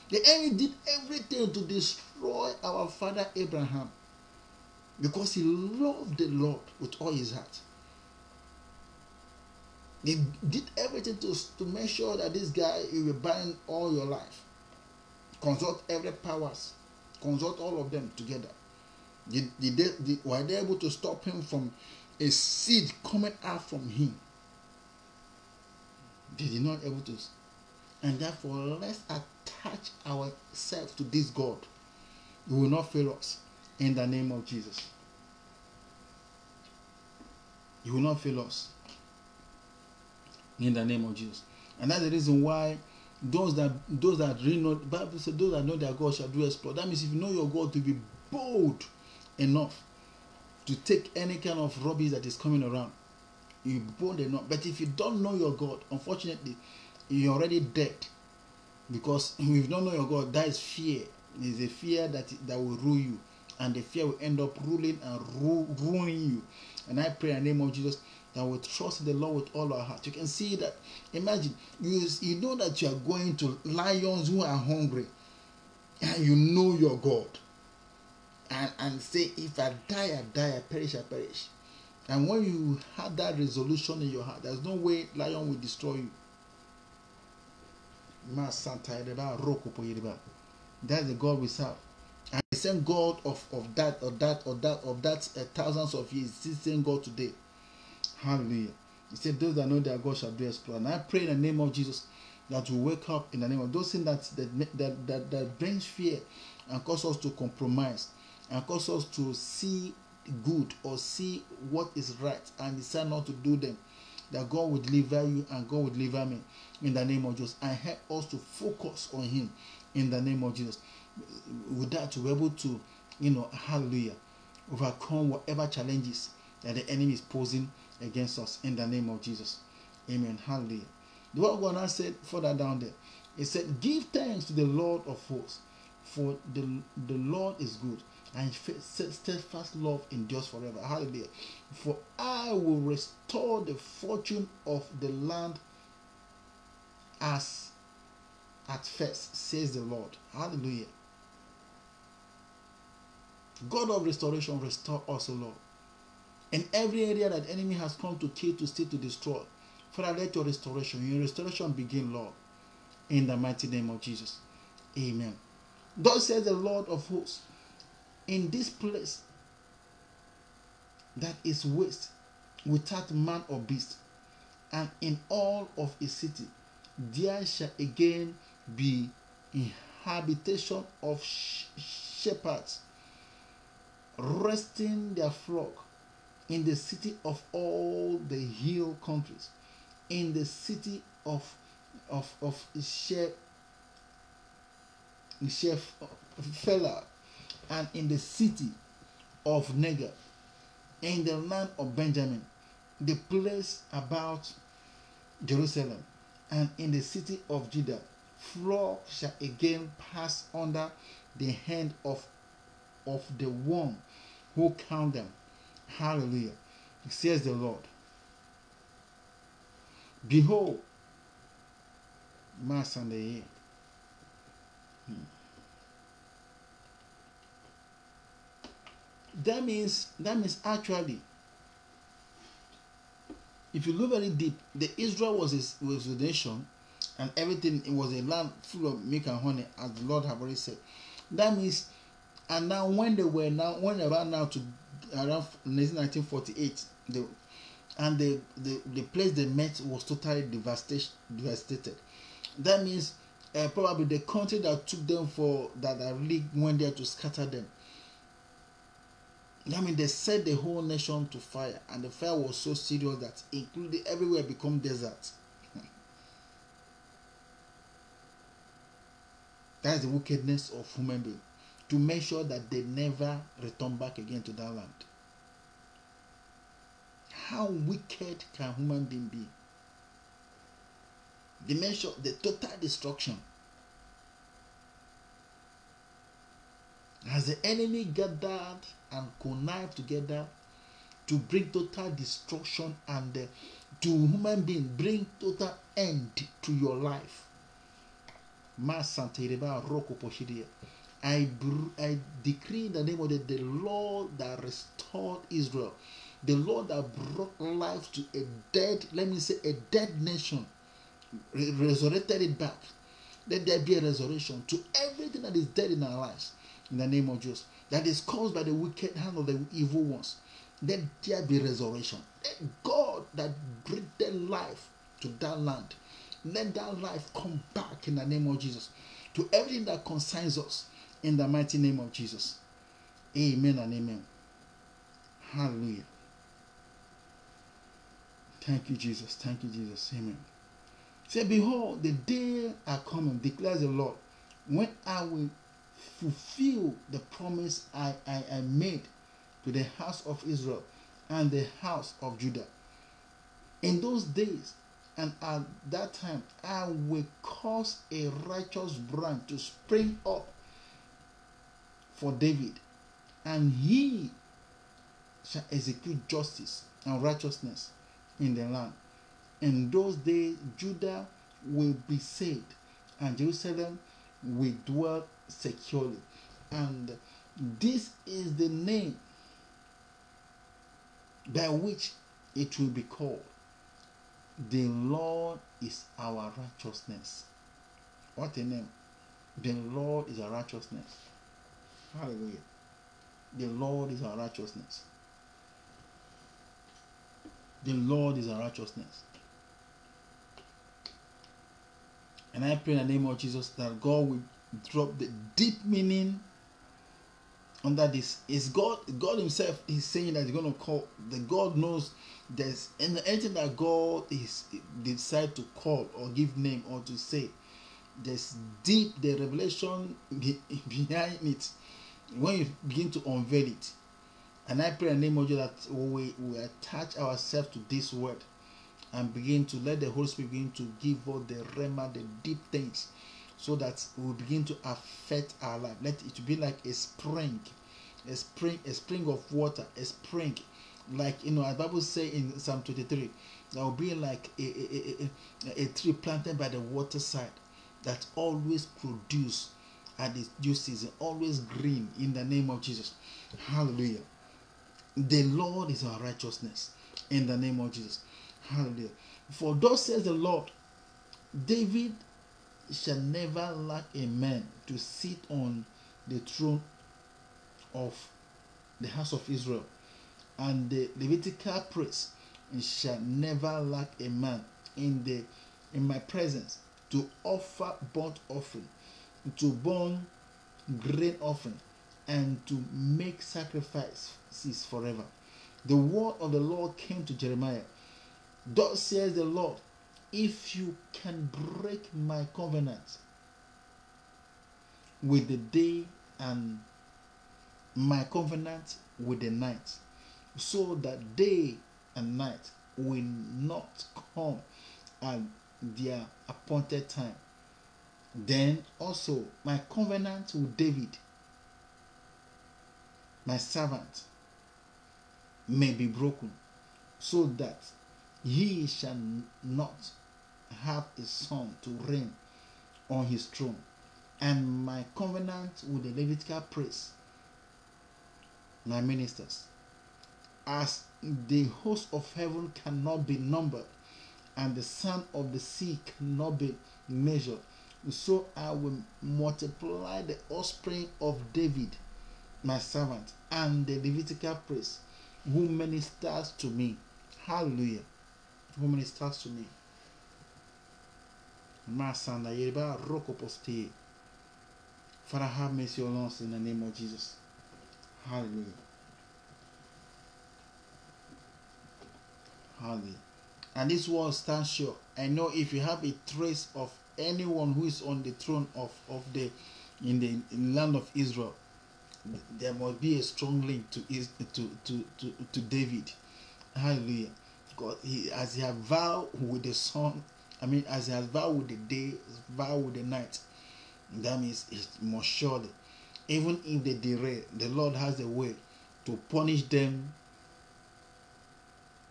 The enemy did everything to destroy our father Abraham because he loved the Lord with all his heart. They did everything to, to make sure that this guy will be bind all your life. Consult every powers. Consult all of them together. Did, did they, did, were they able to stop him from a seed coming out from him? They did not able to. And therefore, let's attach ourselves to this God. He will not fail us in the name of Jesus. He will not fail us in the name of Jesus. And that's the reason why those that those that really know Bible says those that know their God shall do exploit. That means if you know your God to be bold enough to take any kind of rubbish that is coming around, you bold enough. But if you don't know your God, unfortunately, you're already dead. Because if you don't know your God, that is fear. It's a fear that that will rule you, and the fear will end up ruling and ru- ruining you. And I pray in the name of Jesus that we trust the Lord with all our heart. You can see that. Imagine you you know that you are going to lions who are hungry, and you know your God, and and say, if I die, I die. I perish, I perish. And when you have that resolution in your heart, there's no way lion will destroy you. That's the God we serve. And the same God of, of that or that or that of that uh, thousands of years, the same God today. Hallelujah. He said, Those that know their God shall do exploit. And I pray in the name of Jesus that will wake up in the name of those things that that, that, that, that brings fear and cause us to compromise and cause us to see good or see what is right and decide not to do them that god will deliver you and god will deliver me in the name of jesus. And help us to focus on him in the name of jesus. With that be able to you know hallelujah overcome whatever challenges that the enemy is posing against us in the name of jesus. Amen. Hallelujah. The word god now said further down there it said give thanks to the lord of hosts for the the lord is good and steadfast love endures forever hallelujah for i will restore the fortune of the land as at first says the lord hallelujah God of restoration, restore us, Lord. In every area that enemy has come to kill, to steal, to destroy, Father, let your restoration, your restoration begin, Lord, in the mighty name of Jesus. Amen. Thus says the Lord of hosts, in this place that is waste, without man or beast, and in all of its city, there shall again be habitation of sh- shepherds resting their flock in the city of all the hill countries, in the city of of of Sheph, Sheph Fela, and in the city of Negev, in the land of Benjamin, the place about Jerusalem, and in the city of Judah, flock shall again pass under the hand of of the one who count them. Hallelujah. Says the Lord. Behold, Mass and That means that means actually if you look very deep, the Israel was a, was a nation and everything it was a land full of milk and honey, as the Lord have already said. That means and now when they were now when they were now to around 1948 the and the, the the place they met was totally devastated devastated that means uh, probably the country that took them for that, that really went there to scatter them I mean, they set the whole nation to fire, and the fire was so serious that including everywhere become desert. [laughs] That's the wickedness of human being to make sure that they never return back again to that land. How wicked can human being be? The measure, the total destruction. Has the enemy gathered and connived together to bring total destruction and uh, to human being bring total end to your life? I, I decree in the name of the, the Lord that restored Israel, the Lord that brought life to a dead, let me say, a dead nation, resurrected it back. Let there be a resurrection to everything that is dead in our lives in the name of Jesus, that is caused by the wicked hand of the evil ones. Let there be resurrection. Let God that breathed life to that land, let that life come back in the name of Jesus to everything that concerns us in the mighty name of Jesus. Amen and amen. Hallelujah. Thank you, Jesus. Thank you, Jesus. Amen. Say, behold, the day are coming, declares the Lord, when I will fulfill the promise I, I, I made to the house of Israel and the house of Judah. In those days and at that time, I will cause a righteous branch to spring up for David, and he shall execute justice and righteousness in the land. In those days, Judah will be saved, and Jerusalem will dwell securely. And this is the name by which it will be called. The Lord is our righteousness. What a name! The Lord is our righteousness. Hallelujah. The Lord is our righteousness. The Lord is our righteousness. And I pray in the name of Jesus that God will drop the deep meaning under this. Is God God Himself is saying that He's gonna call the God knows there's anything that God is decide to call or give name or to say, there's deep the revelation [laughs] behind it when you begin to unveil it. And I pray in the name of Jesus that we, we attach ourselves to this word and begin to let the Holy Spirit begin to give us the rema, the deep things, so that we will begin to affect our life. Let it be like a spring, a spring, a spring of water, a spring, like you know, as Bible say in Psalm 23, that will be like a, a, a, a tree planted by the waterside that always produce at its due season, always green in the name of Jesus. Hallelujah. The Lord is our righteousness in the name of Jesus. Hallelujah. For thus says the Lord, David shall never lack a man to sit on the throne of the house of Israel, and the Levitical priest shall never lack a man in the in my presence to offer burnt offering, to burn grain offering, and to make sacrifices forever. The word of the Lord came to Jeremiah. Thus says the Lord, if you can break my covenant with the day and my covenant with the night, so that day and night will not come at their appointed time. Then also my covenant with David, my servant, may be broken, so that he shall not have a son to reign on his throne. And my covenant with the Levitical priests, my ministers, as the host of heaven cannot be numbered, and the sand of the sea cannot be measured, so I will multiply the offspring of David, my servant, and the Levitical priest, who ministers to me. Hallelujah. Who ministers to me. Masanda Yereba Rokoposte. Father, have mercy on us in the name of Jesus. Hallelujah. Hallelujah. And this word stands sure. I know if you have a trace of anyone who is on the throne of, of the in the in land of Israel, there must be a strong link to to to to, to David. Hallelujah. God, he as he has vowed with the sun, I mean, as he has vowed the day, vowed the night. That means it must surely, even if they derail, the Lord has a way to punish them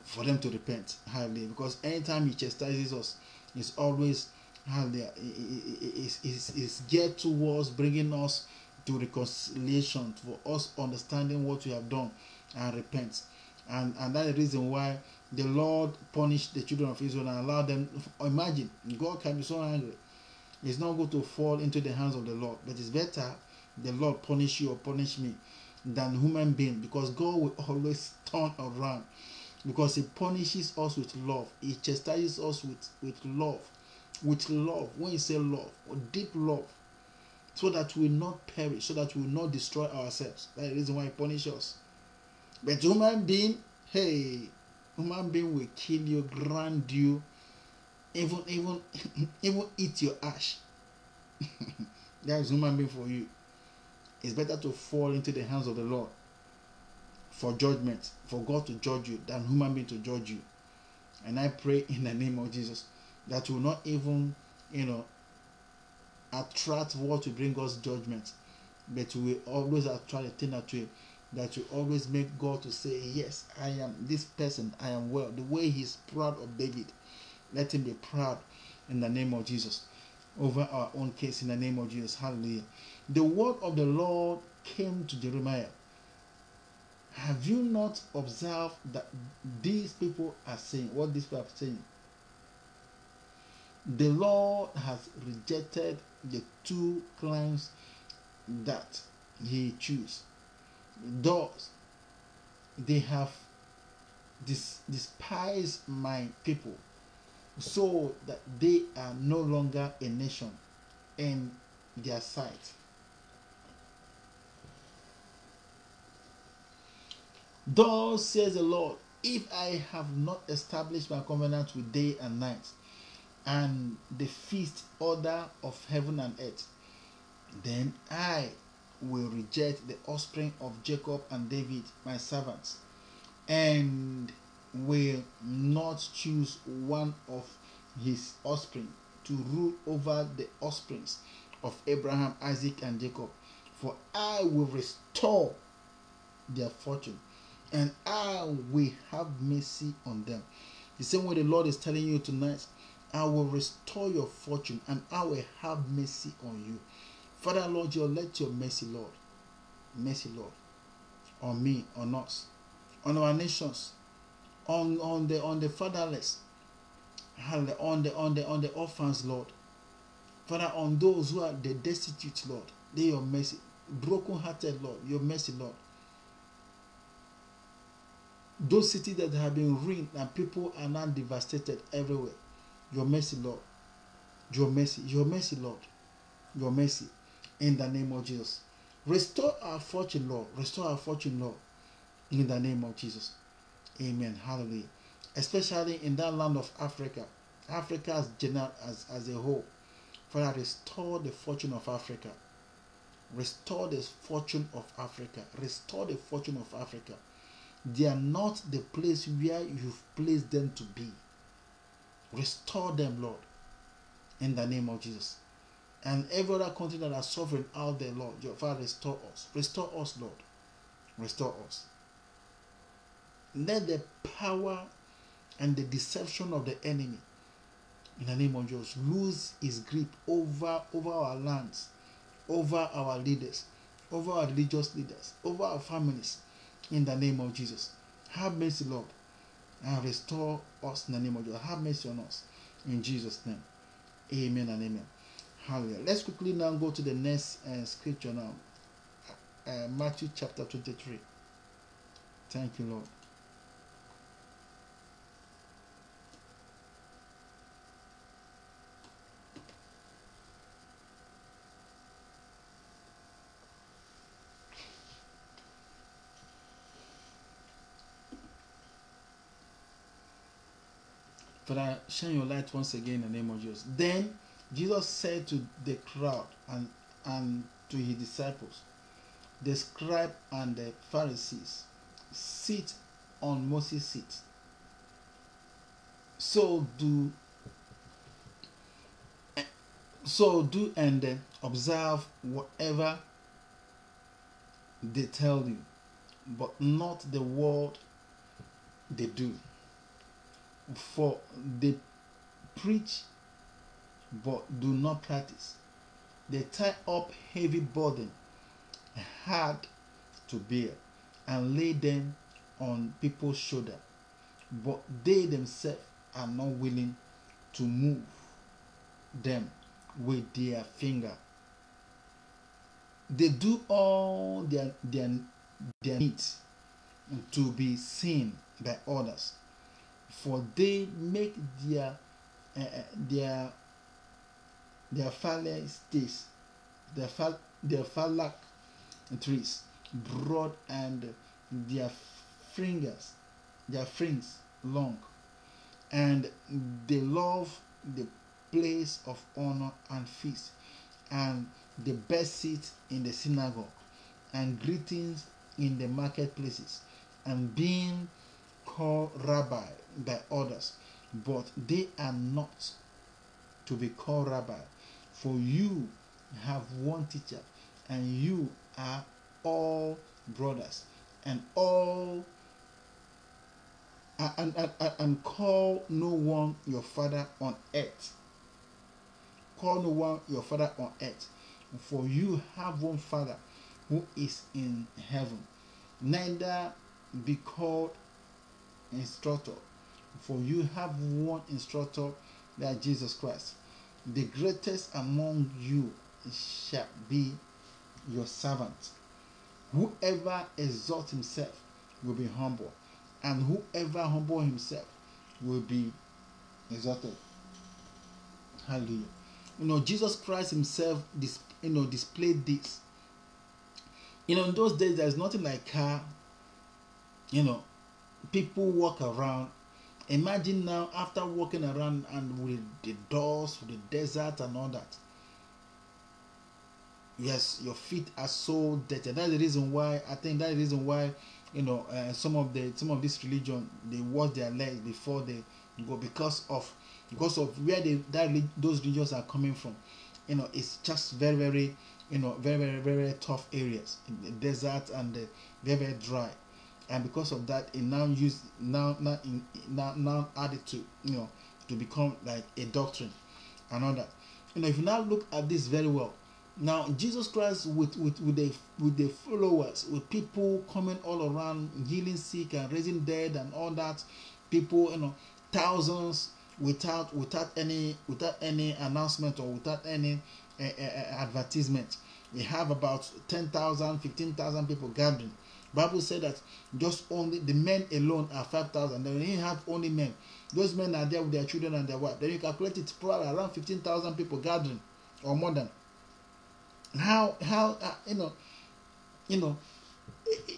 for them to repent. Hallelujah. Because anytime He chastises us, it's always hallelujah. It's geared towards bringing us to reconciliation, for us understanding what we have done and repent. And and that's the reason why the Lord punished the children of Israel and allowed them. Imagine, God can be so angry. It's not good to fall into the hands of the Lord, but it's better the Lord punish you or punish me than human being because God will always turn around because He punishes us with love. He chastises us with, with love. With love. When you say love, or deep love, so that we will not perish, so that we will not destroy ourselves. That's the reason why He punishes us. But human being, hey, human being will kill you, grind you, even even [laughs] even eat your ash. [laughs] that is human being for you. It's better to fall into the hands of the Lord for judgment, for God to judge you than human being to judge you. And I pray in the name of Jesus that will not even, you know, attract what will bring us judgment, but we will always attract a thing that will that you always make God to say, Yes, I am this person, I am well. The way he's proud of David, let him be proud in the name of Jesus. Over our own case in the name of Jesus. Hallelujah. The word of the Lord came to Jeremiah. Have you not observed that these people are saying what these people are saying? The Lord has rejected the two clans that He chose. Thus, they have dis- despised my people so that they are no longer a nation in their sight. Thus says the Lord, if I have not established my covenant with day and night, and the feast order of heaven and earth, then I will reject the offspring of Jacob and David, my servants, and will not choose one of his offspring to rule over the offsprings of Abraham, Isaac, and Jacob. For I will restore their fortune and I will have mercy on them. The same way the Lord is telling you tonight, I will restore your fortune and I will have mercy on you. Father, Lord, you let your mercy, Lord, mercy, Lord, on me, on us, on our nations, on, on the on the fatherless, on the on the on the orphans, Lord. Father, on those who are the destitute, Lord, they your mercy. Broken hearted, Lord, your mercy, Lord those cities that have been ruined and people are now devastated everywhere. Your mercy, Lord. Your mercy, your mercy, Lord. Your mercy in the name of Jesus. Restore our fortune, Lord. Restore our fortune, Lord, in the name of Jesus. Amen. Hallelujah. Especially in that land of Africa, Africa as general as, as a whole. Father, restore the fortune of Africa. Restore the fortune of Africa. Restore the fortune of Africa they are not the place where you've placed them to be. Restore them, Lord, in the name of Jesus. And every other country that are suffering out there, Lord, your Father, restore us. Restore us, Lord. Restore us. Let the power and the deception of the enemy, in the name of Jesus, lose his grip over, over our lands, over our leaders, over our religious leaders, over our families, in the name of Jesus. Have mercy, Lord, and restore us in the name of Jesus. Have mercy on us in Jesus' name. Amen and amen. Hallelujah. Let's quickly now go to the next uh, scripture now. Uh, Matthew chapter 23. Thank you, Lord. Father, shine your light once again in the name of Jesus. Then Jesus said to the crowd and, and to his disciples, the scribe and the Pharisees sit on Moses' seat. So do so do and observe whatever they tell you, but not the word they do for they preach but do not practice. They tie up heavy burden hard to bear and lay them on people's shoulder, but they themselves are not willing to move them with their finger. They do all their their their needs to be seen by others for they make their uh, their their fallow sticks, their fall their fallow trees broad and their fingers their fringes long and they love the place of honor and feast and the best seat in the synagogue and greetings in the marketplaces and being called rabbi by others, but they are not to be called rabbi. For you have one teacher, and you are all brothers, and all and, and, and, call no one your father on earth. Call no one your father on earth, for you have one father who is in heaven. Neither be called instructor for you have one instructor, that Jesus Christ. The greatest among you shall be your servant. Whoever exalts himself will be humble, and whoever humble himself will be exalted. Hallelujah. You know, Jesus Christ Himself, dis, you know, displayed this. You know, in those days, there's nothing like car. You know, people walk around. Imagine now after walking around and with the doors, with the desert and all that. Yes, your feet are so dirty. That's the reason why I think that's the reason why you know uh, some of the some of this religion they wash their legs before they go because of because of where they that those religions are coming from. You know, it's just very very you know very very very, tough areas in the desert and the very very dry and because of that it now used now now in, now now added to you know to become like a doctrine and all that. You know if you now look at this very well now jesus christ with with with the with the followers with people coming all around healing sick and raising dead and all that people you know thousands without without any without any announcement or without any uh, uh, advertisement. We have about 10,000 15,000 people gathering Bible said that just only the men alone are 5,000. Then you have only men. Those men are there with their children and their wife. Then you calculate it probably around 15,000 people gathering or more than. How, how, uh, you know, you know,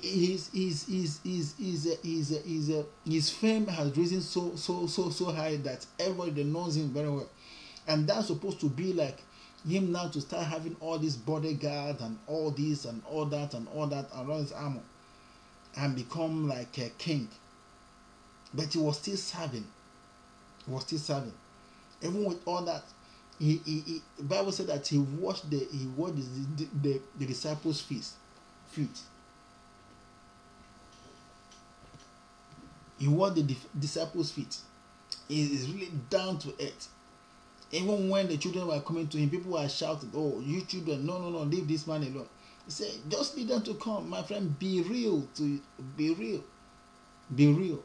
his his his his his his, his, his fame has risen so so so so high that everybody knows him very well and that's supposed to be like him now to start having all these bodyguards and all this and all that and all that around his armor and become like a king. But he was still serving. He was still serving. Even with all that, he, he, he the Bible said that he washed the he washed the, the, the disciples' feet. feet. He washed the disciples' feet. He is really down to earth. Even when the children were coming to him, people were shouting, Oh, you children, no, no, no, leave this man alone. He said, just need them to come, my friend. Be real to be real. Be real.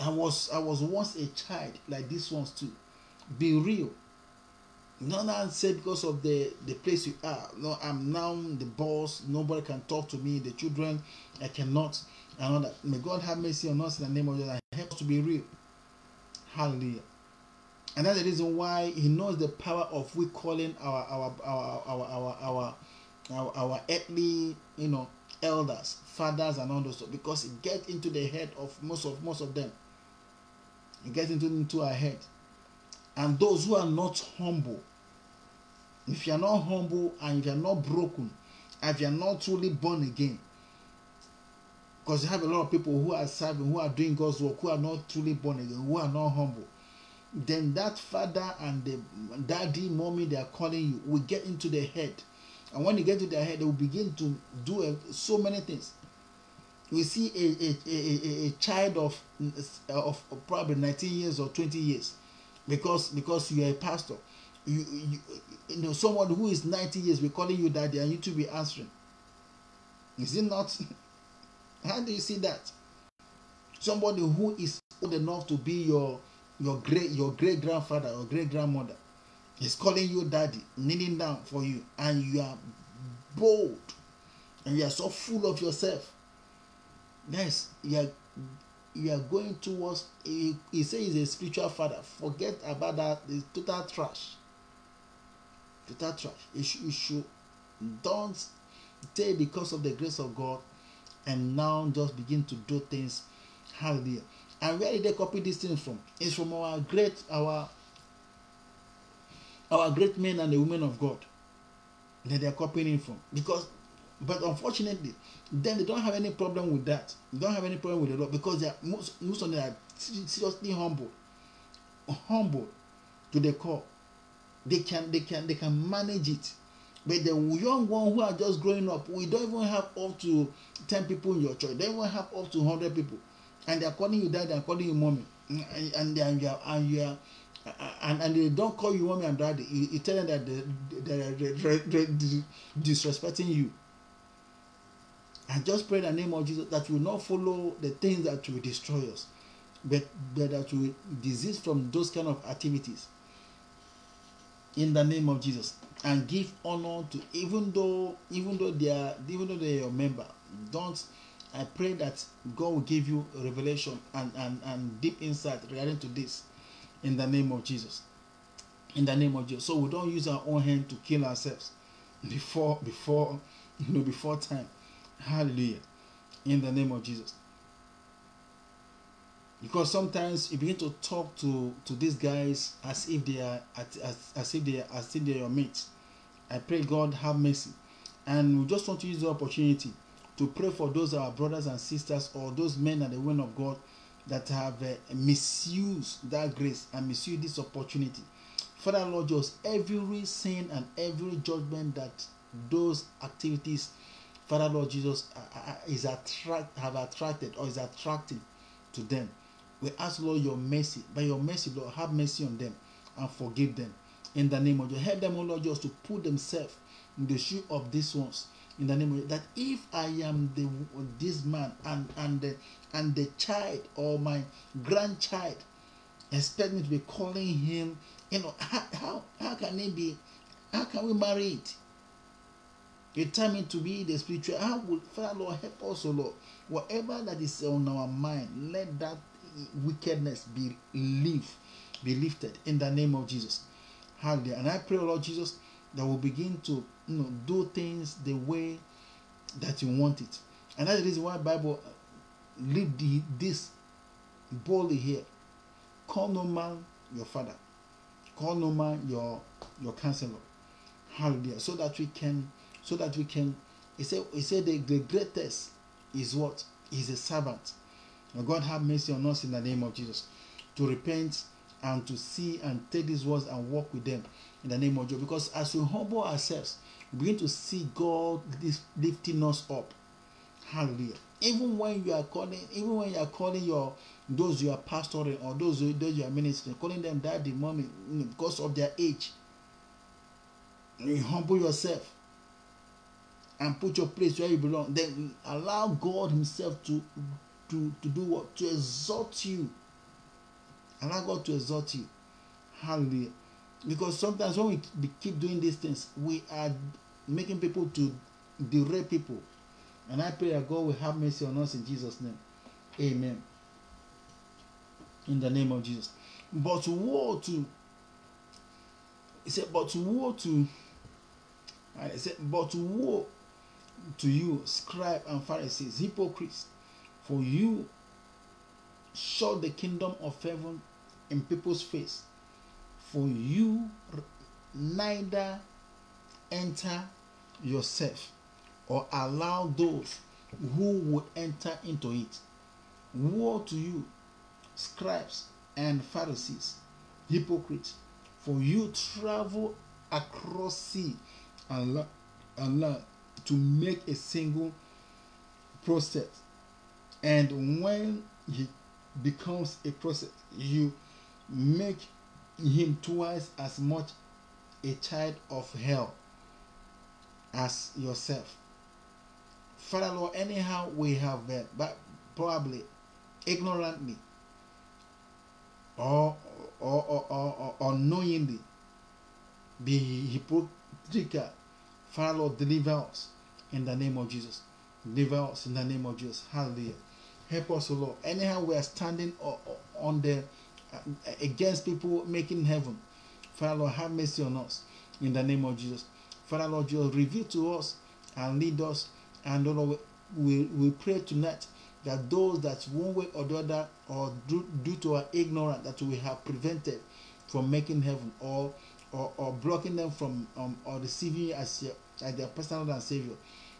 I was I was once a child like this ones too. Be real. Not now say because of the the place you are. No, I'm now the boss. Nobody can talk to me. The children, I cannot. And all that. May God have mercy on us in the name of Jesus. I have to be real. Hallelujah. And that's the reason why He knows the power of we calling our our our our our, our our, our earthly, you know, elders, fathers, and all those because it gets into the head of most of most of them. It gets into into our head, and those who are not humble. If you are not humble and if you are not broken, if you are not truly born again, because you have a lot of people who are serving, who are doing God's work, who are not truly born again, who are not humble, then that father and the daddy, mommy they are calling you will get into the head and when they get to their head, they will begin to do uh, so many things. We see a, a, a, a, child of, of probably 19 years or 20 years because because you are a pastor. You, you, you know, someone who is 90 years, we're calling you daddy, and you to be answering. Is it not? [laughs] How do you see that? Somebody who is old enough to be your your great your great grandfather or great grandmother He's calling you daddy, kneeling down for you, and you are bold and you are so full of yourself. Yes, you are you are going towards he, he says he's a spiritual father. Forget about that, it's total trash. Total trash. You should, don't stay because of the grace of God and now just begin to do things. Hallelujah. And where did they copy these things from? It's from our great our our great men and the women of God that they are copying from. Because, but unfortunately, then they don't have any problem with that. They don't have any problem with the law because they are most most of them are seriously humble, humble to the core. They can they can they can manage it. But the young one who are just growing up, we don't even have up to ten people in your church. They even have up to hundred people, and they are calling you dad, they are calling you mommy, and, and, and you are and you are and and they don't call you mommy and daddy. You, you tell them that they they they disrespecting you. And just pray the name of jesus that you not follow the things that will destroy us but, but that will desist from those kind of activities. In the name of jesus. And give honor to even though even though they are even though they are your member. Don't i pray that god will give you revelation and and and deep insight regarding to this in the name of Jesus. In the name of Jesus. So we don't use our own hand to kill ourselves before before you know before time. Hallelujah. In the name of Jesus. Because sometimes you begin to talk to to these guys as if they are as, as if they are as if they are your mates. I pray God have mercy. And we just want to use the opportunity to pray for those our brothers and sisters or those men and the women of God that have uh, misused that grace and misused this opportunity. Father Lord, just every sin and every judgment that those activities, Father Lord Jesus, uh, uh, is attract have attracted or is attracting to them. We ask Lord your mercy, by your mercy, Lord, have mercy on them and forgive them. In the name of Jesus, help them, O Lord, just to put themselves in the shoe of these ones in the name of that if I am the this man and and the and the child or my grandchild expect me to be calling him, you know, how how, how can it be? How can we marry it? You tell me to be the spiritual. How will Father Lord help us, O Lord? Whatever that is on our mind, let that wickedness be lift, be lifted in the name of Jesus. Hallelujah. And I pray, Lord Jesus, that will begin to you know do things the way that you want it. And that's the reason why bible leave the this boldly here. Call no man your father. Call no man your your counselor. Hallelujah. So that we can so that we can he said he said the, the greatest is what? Is a servant. And god have mercy on us in the name of jesus to repent and to see and take these words and walk with them in the name of Jesus. Because as we humble ourselves, we begin to see God lifting us up. Hallelujah. Even when you are calling, even when you are calling your those you are pastoring or those those you are ministering, calling them daddy, mommy, because of their age. You humble yourself and put your place where you belong. Then allow God Himself to to, to do what? To exalt you. Allow God to exalt you. Hallelujah because sometimes when we keep doing these things we are making people to derail people. And i pray that god will have mercy on us in jesus name. Amen. In the name of jesus. But woe to he said but woe to I said but woe to you scribe and pharisees hypocrites for you shut the kingdom of heaven in people's face for you neither enter yourself or allow those who would enter into it. Woe to you, scribes and Pharisees, hypocrites, for you travel across sea and land, and land to make a single process. And when it becomes a process, you make him twice as much a child of hell as yourself. Father Lord, anyhow we have been, but probably ignorantly or or, or, or, or unknowingly be hypocritical. Father Lord, deliver us in the name of Jesus. Deliver us in the name of Jesus. Hallelujah. Help us, O Lord. Anyhow, we are standing on the against people making heaven. Father Lord, have mercy on us in the name of Jesus. Father Lord, you reveal to us and lead us. And Lord, we, we pray tonight that those that one way or the other, or due, due to our ignorance, that we have prevented from making heaven, or or, or blocking them from um, or receiving you as, as their personal and savior.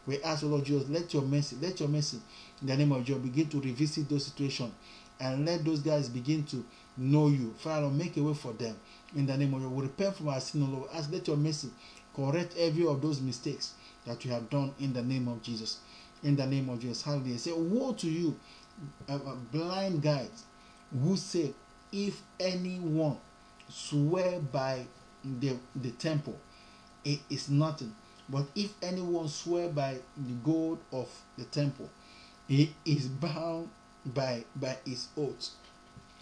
We ask, Lord Jesus, let your mercy, let your mercy in the name of Jesus begin to revisit those situations and let those guys begin to know you. Father, make a way for them in the name of you. We repent from our sin, Lord. Ask, let your mercy correct every of those mistakes that you have done in the name of Jesus. In the name of Jesus. Hallelujah. Say, Woe to you, uh, blind guides, who say, If anyone swear by the, the temple, it is nothing. But if anyone swear by the gold of the temple, he is bound by by his oath.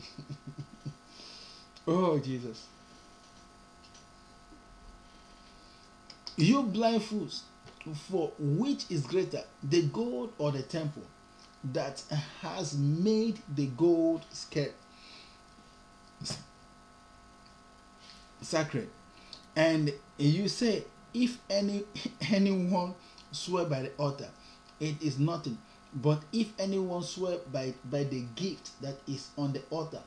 [laughs] oh Jesus. You blind fools, for which is greater, the gold or the temple that has made the gold scarce? sacred. And you say, if any anyone swear by the altar, it is nothing. But if anyone swear by by the gift that is on the altar,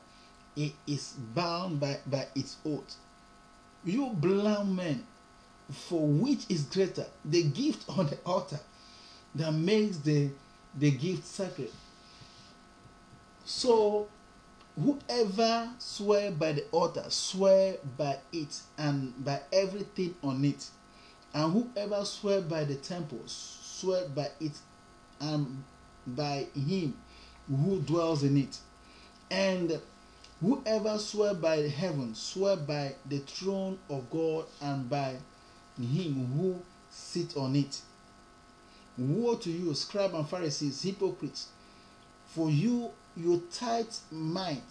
it is bound by, by its oath. You blind men, for which is greater, the gift on the altar that makes the, the gift sacred? So whoever swear by the altar swear by it and by everything on it and whoever swear by the temple swear by it and by him who dwells in it and whoever swear by heaven swear by the throne of god and by him who sits on it. Woe to you scribe and pharisees hypocrites. For you you tithe might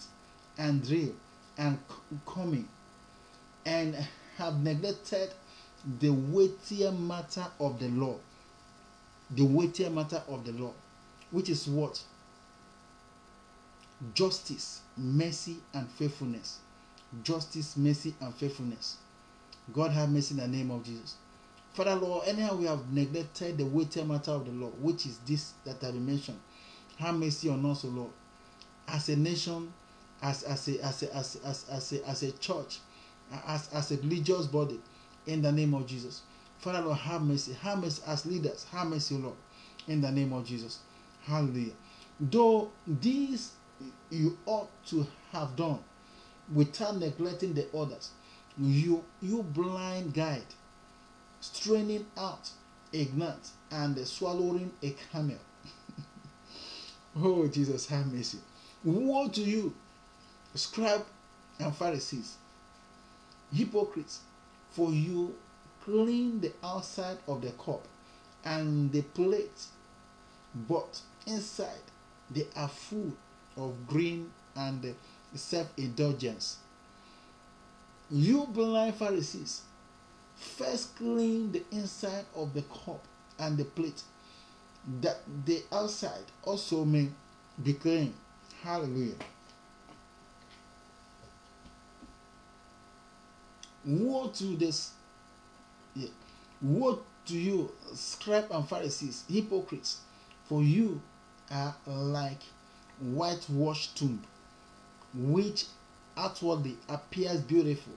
and drill and coming and have neglected the weightier matter of the law the weightier matter of the law which is what justice mercy and faithfulness. Justice mercy and faithfulness. God have mercy in the name of jesus. Father lord anyhow we have neglected the weightier matter of the law which is this that i mentioned. Have mercy on us o lord. As a nation, as as a as a as as as a, as a church, as as a religious body, in the name of Jesus. Father Lord, have mercy, have mercy as leaders, have mercy, Lord, in the name of Jesus. Hallelujah. Though these you ought to have done without neglecting the others, you you blind guide, straining out a gnat and swallowing a camel. [laughs] oh Jesus, have mercy. Woe to you, scribe and Pharisees, hypocrites, for you clean the outside of the cup and the plate, but inside they are full of green and uh, self indulgence. You blind Pharisees, first clean the inside of the cup and the plate, that the outside also may be clean. Hallelujah. Woe to this. Yeah. Woe to you, scribe and Pharisees, hypocrites, for you are like whitewashed tomb, which outwardly appears beautiful,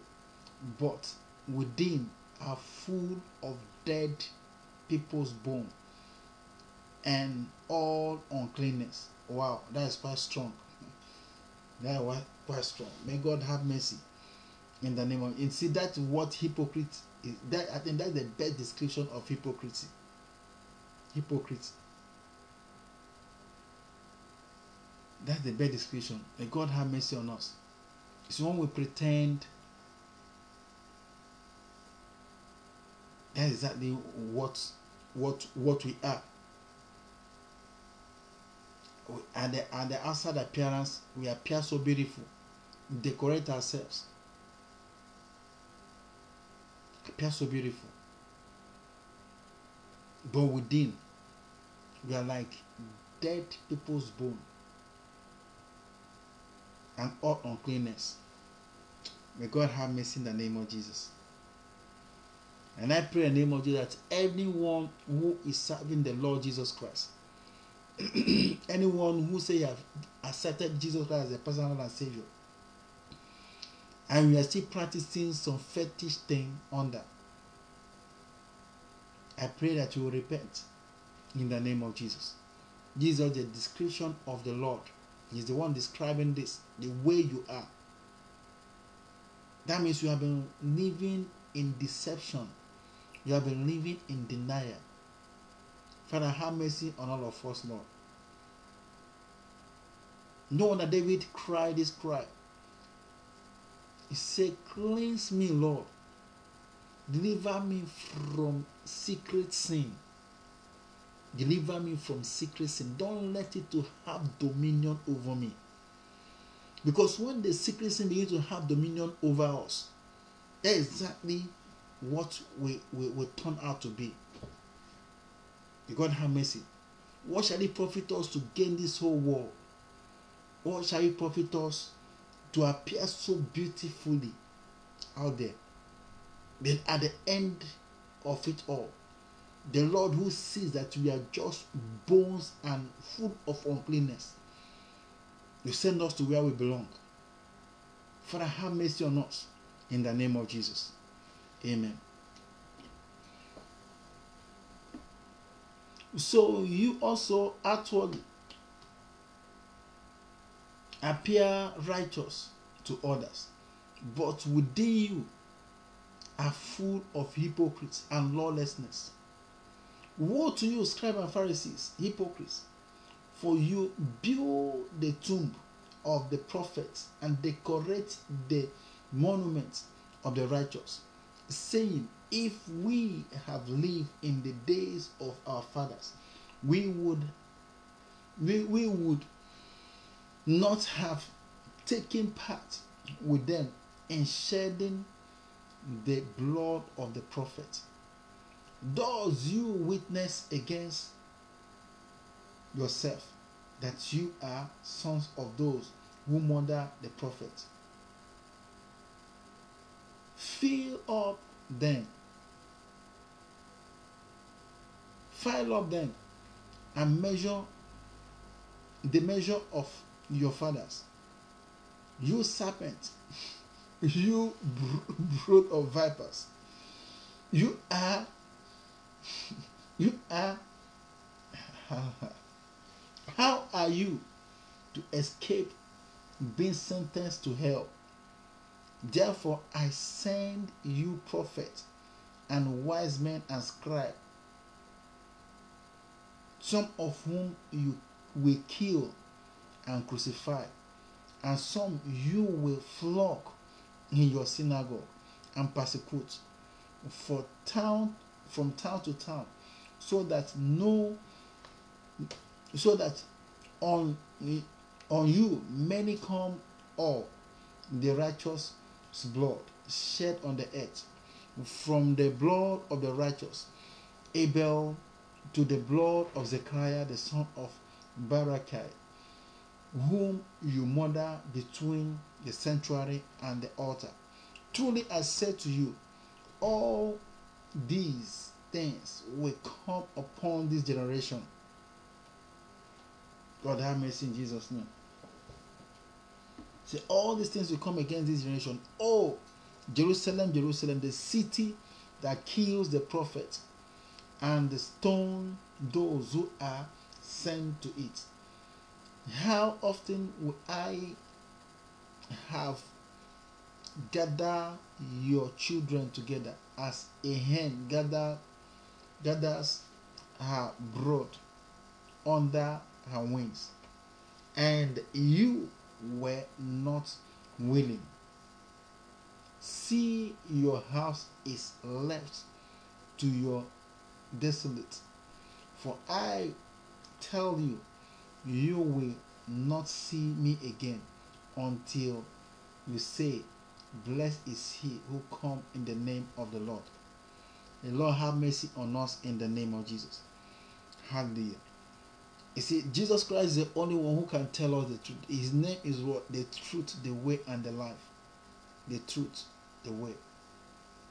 but within are full of dead people's bone and all uncleanness. Wow, that is quite strong. That is quite strong. May God have mercy in the name of. And see, that's what hypocrite is. That I think that's the best description of hypocrisy. Hypocrite. That's the best description. May God have mercy on us. It's when we pretend. That's exactly what what what we are and the, and the outside appearance we appear so beautiful decorate ourselves appear so beautiful but within we are like dead people's bone and all uncleanness may god have mercy in the name of jesus and i pray in the name of jesus that anyone who is serving the lord jesus christ [clears throat] anyone who say you have accepted Jesus Christ as a personal and savior and you are still practicing some fetish thing on that, I pray that you will repent in the name of Jesus. Jesus the description of the Lord. He's the one describing this, the way you are. That means you have been living in deception. You have been living in denial. Father, have mercy on all of us, Lord. No wonder David cried this cry. He said, Cleanse me, Lord. Deliver me from secret sin. Deliver me from secret sin. Don't let it to have dominion over me. Because when the secret sin begins to have dominion over us, that's exactly what we, we will turn out to be. God have mercy. What shall it profit us to gain this whole world? What shall it profit us to appear so beautifully out there? Then at the end of it all, the Lord who sees that we are just bones and full of uncleanness, will send us to where we belong. Father, have mercy on us in the name of Jesus. Amen. So you also outwardly appear righteous to others, but within you are full of hypocrites and lawlessness. Woe to you, scribes and Pharisees, hypocrites, for you build the tomb of the prophets and decorate the monuments of the righteous, saying, If we have lived in the days of our fathers, we would we, we would not have taken part with them in shedding the blood of the prophet. Does you witness against yourself that you are sons of those who murder the prophet? Fill up them, file up them, and measure the measure of your fathers. You serpent, [laughs] you brood of vipers, you are, you are. [laughs] How are you to escape being sentenced to hell? Therefore, I send you prophets and wise men and scribes, some of whom you will kill and crucify, and some you will flog in your synagogue and persecute for town from town to town, so that no so that on on you many come all the righteous blood shed on the earth. From the blood of the righteous Abel to the blood of Zechariah the son of Barakai whom you murder between the sanctuary and the altar. Truly I say to you all these things will come upon this generation God have mercy in Jesus' name. See, all these things will come against this generation. Oh, Jerusalem, Jerusalem, the city that kills the prophet and the stone those who are sent to it. How often will I have gather your children together as a hen gather gathers her brood under her wings, and you were not willing. See, your house is left to your desolate. For I tell you, you will not see me again until you say, Blessed is he who come in the name of the Lord. The Lord have mercy on us in the name of Jesus. Hallelujah. You see, Jesus Christ is the only one who can tell us the truth. His name is what? The truth, the way, and the life. The truth, the way.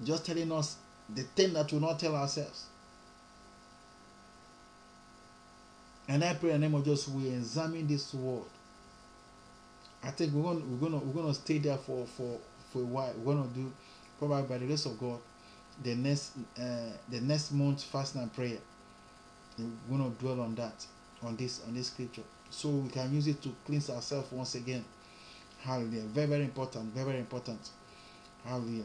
Just telling us the thing that we not tell ourselves. And I pray in the name of Jesus, we examine this word. I think we're gonna we're gonna we're gonna stay there for for for a while. We're gonna do probably by the grace of God the next uh, the next month fasting and prayer. We're gonna dwell on that on this on this scripture so we can use it to cleanse ourselves once again hallelujah very very important very very important hallelujah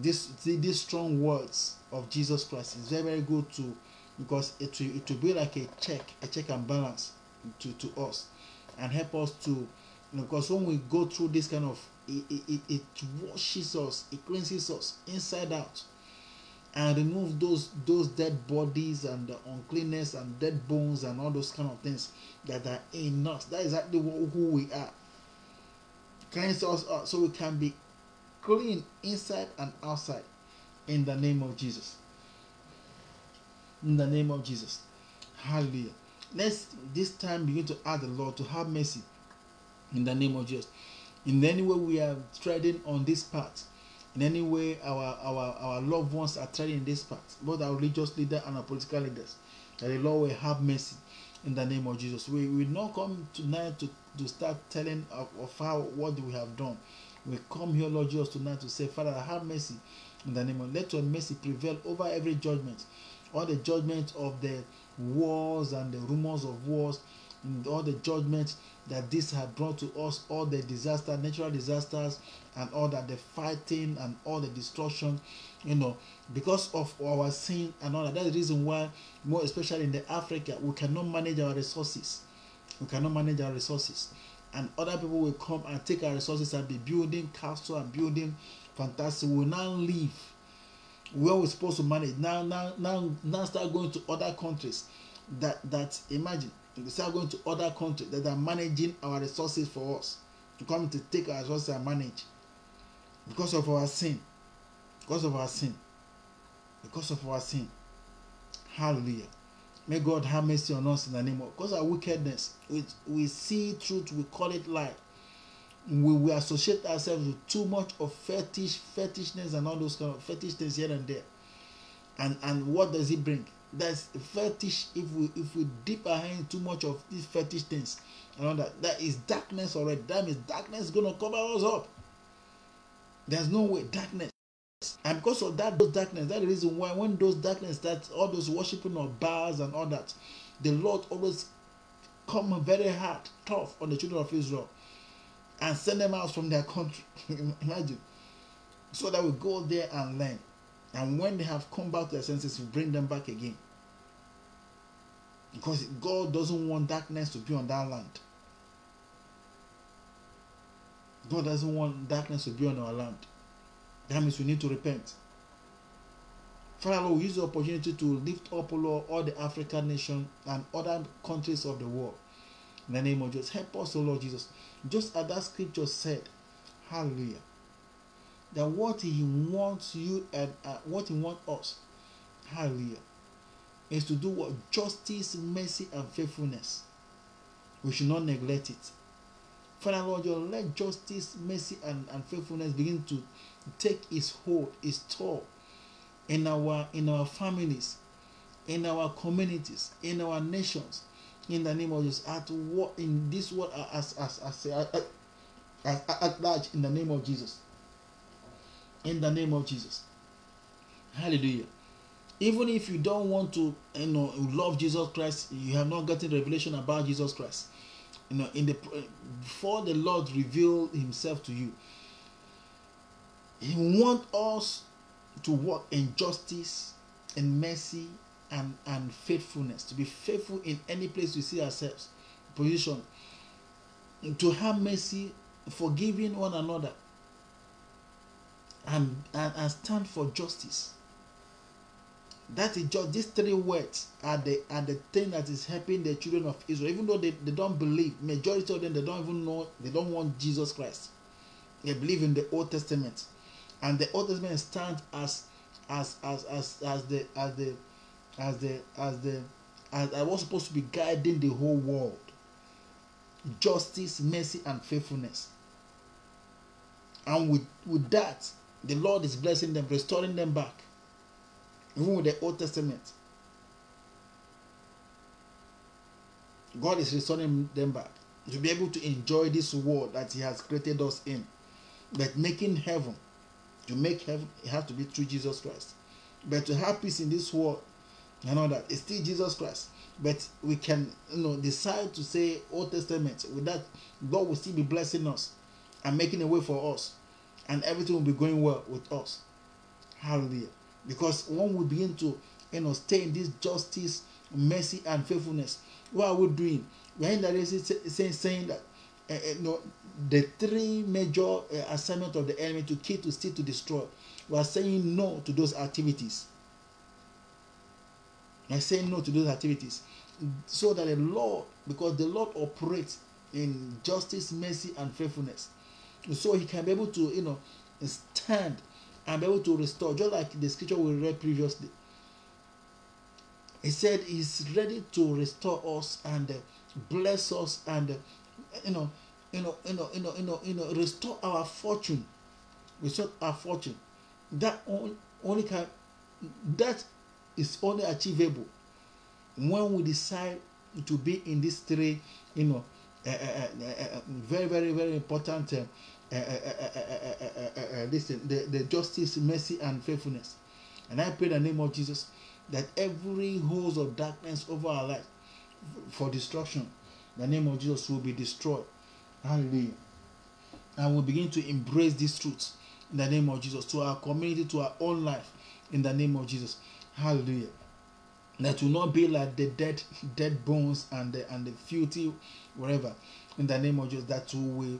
this these strong words of jesus christ is very very good to because it will, it will be like a check a check and balance to to us and help us to because when we go through this kind of it, it, it washes us it cleanses us inside out and remove those those dead bodies and the uncleanness and dead bones and all those kind of things that are in us. That is exactly who we are. Cleanse us so we can be clean inside and outside in the name of Jesus. In the name of Jesus. Hallelujah. Let's this time begin to ask the Lord to have mercy in the name of Jesus. In any way we are treading on this path, in any way our our our loved ones are treading in this path, both our religious leaders and our political leaders, that the Lord will have mercy in the name of Jesus. We will not come tonight to, to start telling of, of how what we have done. We come here, Lord Jesus, tonight to say, Father, have mercy in the name of let your mercy prevail over every judgment, all the judgment of the wars and the rumors of wars, and all the judgment that this had brought to us, all the disaster, natural disasters, and all that the fighting and all the destruction, you know, because of our sin and all that. That's the reason why, more especially in the Africa, we cannot manage our resources. We cannot manage our resources. And other people will come and take our resources and be building castle and building fantastic. We now leave where we're supposed to manage. Now, now, now, now start going to other countries that that imagine we start going to other countries that are managing our resources for us to come to take our resources and manage. Because of our sin. Because of our sin. Because of our sin. Hallelujah. May god have mercy on us in the name of because of our wickedness we, we see truth we call it lie we, we associate ourselves with too much of fetish fetishness and all those kind of fetish things here and there. And and what does it bring that's fetish if we if we dip our hand too much of these fetish things and all that that is darkness already. That means darkness is gonna cover us up. There's no way darkness. And because of that those darkness that's the reason why when those darkness that all those worshiping of bars and all that the lord always come very hard tough on the children of israel and send them out from their country. [laughs] Imagine. So that we go there and learn and when they have come back to their senses we bring them back again. Because god doesn't want darkness to be on that land. God doesn't want darkness to be on our land. That means we need to repent. Father lord we use the opportunity to lift up lord all the african nations and other countries of the world. In the name of jesus. Help us o lord jesus. Just as that scripture said hallelujah that what he wants you and uh, what he wants us hallelujah is to do what? Justice mercy and faithfulness. We should not neglect it. Father lord your let justice mercy and, and faithfulness begin to take its hold its toll in our in our families in our communities in our nations in the name of jesus at what in this world as as as, as, as, as at large in the name of jesus in the name of Jesus. Hallelujah. Even if you don't want to, you know, love Jesus Christ, you have not gotten revelation about Jesus Christ. You know, in the before the Lord revealed Himself to you, He want us to walk in justice and mercy and and faithfulness. To be faithful in any place we see ourselves, position. To have mercy, forgiving one another and, and, and stand for justice. That is just these three words are the are the thing that is helping the children of Israel. Even though they, they don't believe, majority of them they don't even know they don't want Jesus Christ. They believe in the Old Testament. And the Old Testament stands as as as as as the as the as the as the as I was supposed to be guiding the whole world. Justice, mercy, and faithfulness. And with, with that, the Lord is blessing them, restoring them back. Even with the Old Testament. God is restoring them back to be able to enjoy this world that He has created us in. But making heaven, to make heaven, it has to be through Jesus Christ. But to have peace in this world, you know that it's still Jesus Christ. But we can, you know, decide to say Old Testament. With that, God will still be blessing us and making a way for us and everything will be going well with us. Hallelujah. Because when we begin to you know stay in this justice, mercy, and faithfulness, what are we doing? We're in that saying, saying that uh, uh, you know, the three major uh, assignment of the enemy to kill, to steal, to destroy. We are saying no to those activities. We are saying no to those activities. So that the Lord, because the Lord operates in justice, mercy, and faithfulness so he can be able to you know stand and be able to restore just like the scripture we read previously he said he's ready to restore us and uh, bless us and uh, you know you know you know you know you know you know restore our fortune sought our fortune. That only, only can that is only achievable when we decide to be in these three, you know, uh, uh, uh, very, very, very important. Listen, the, the justice, mercy, and faithfulness. And I pray the name of Jesus that every hose of darkness over our life for destruction, the name of Jesus will be destroyed. Hallelujah. And we'll begin to embrace these truths in the name of Jesus to our community, to our own life in the name of Jesus. Hallelujah. That will not be like the dead, dead bones and the and the filthy, whatever. In the name of Jesus, that will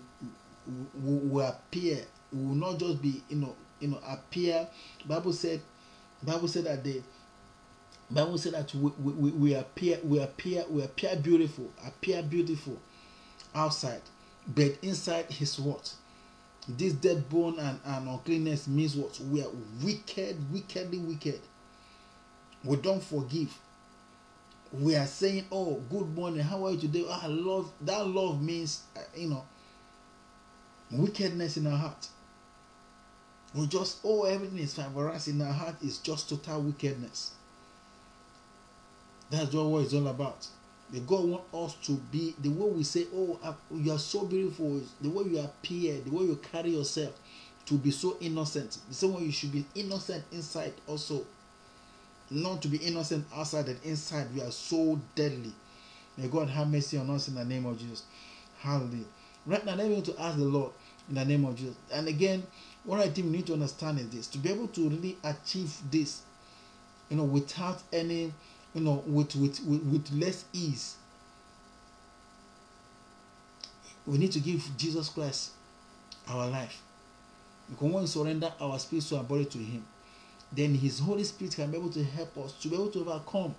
will, will appear. will not just be, you know, you know, appear. Bible said, Bible said that the Bible said that we, we, we appear we appear we appear beautiful, appear beautiful outside, but inside his what? This dead bone and, and uncleanness means what? We are wicked, wickedly wicked. We don't forgive. We are saying, "Oh, good morning. How are you today?" I love that. Love means, uh, you know, wickedness in our heart. We just, oh, everything is fine. For us, in our heart is just total wickedness. That's what it's all about. The God wants us to be the way we say, Oh, uh, you are so beautiful, the way you appear, the way you carry yourself, to be so innocent. The same way you should be innocent inside also. Not to be innocent outside and inside you are so deadly. May God have mercy on us in the name of Jesus. Hallelujah. Right now, let me to ask the Lord in the name of Jesus. And again, what I think we need to understand is this to be able to really achieve this, you know, without any you know, with, with, with, with less ease. We need to give Jesus Christ our life. Because when we surrender our spirit, soul, and body to Him, then His Holy Spirit can be able to help us to be able to overcome.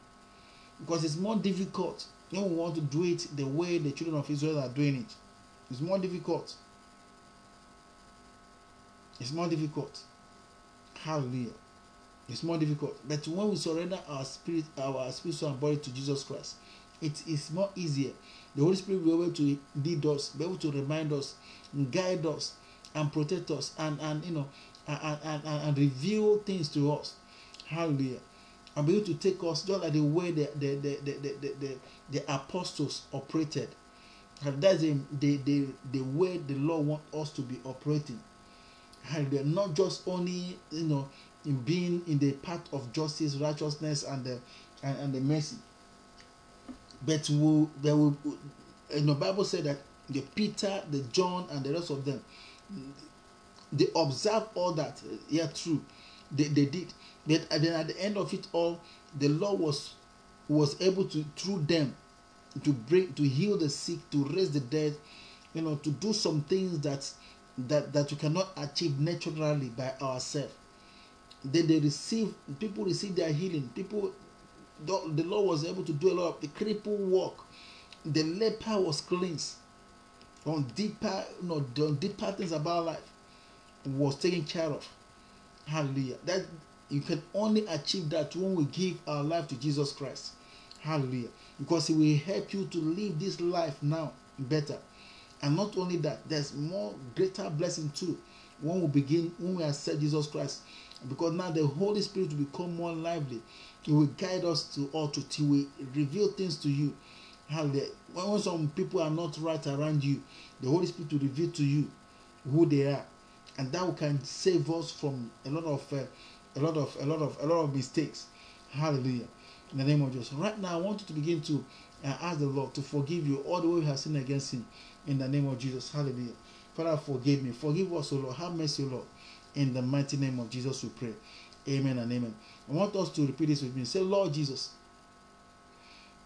Because it's more difficult when we want to do it the way the children of Israel are doing it. It's more difficult. It's more difficult. Hallelujah. It's more difficult. But when we surrender our spirit, our spirit, and body to Jesus Christ, it is more easier. The Holy Spirit will be able to lead us, be able to remind us, guide us, and protect us, and and you know, and and, and, and reveal things to us. Hallelujah. And be able to take us just like the way the the the the the, the, the apostles operated. And that's the, the, the, the way the Lord wants us to be operating. Hallelujah. Not just only, you know, in being in the path of justice, righteousness, and the and, and the mercy. But will there will in the Bible said that the Peter, the John, and the rest of them, they observe all that. Yeah, true. They, they did. But then at the end of it all, the Lord was was able to through them to bring to heal the sick, to raise the dead, you know, to do some things that that that we cannot achieve naturally by ourselves. Then they receive people receive their healing. People the lord was able to do a lot of the cripple walk the leper was cleansed on deeper know the deeper things about life. Was taken care of. Hallelujah. That you can only achieve that when we give our life to jesus christ. Hallelujah. Because he will help you to live this life now better and not only that there's more greater blessing too when we begin when we accept jesus christ because now the Holy Spirit will become more lively. He will guide us to all truth. He will reveal things to you. Hallelujah. When some people are not right around you, the Holy Spirit will reveal to you who they are, and that can save us from a lot of uh, a lot of a lot of a lot of mistakes. Hallelujah. In the name of Jesus. Right now, I want you to begin to uh, ask the Lord to forgive you all the way we have sinned against Him. In the name of Jesus. Hallelujah. Father, forgive me. Forgive us, O Lord. Have mercy, O Lord. In the mighty name of Jesus, we pray. Amen and amen. I want us to repeat this with me. Say, Lord Jesus,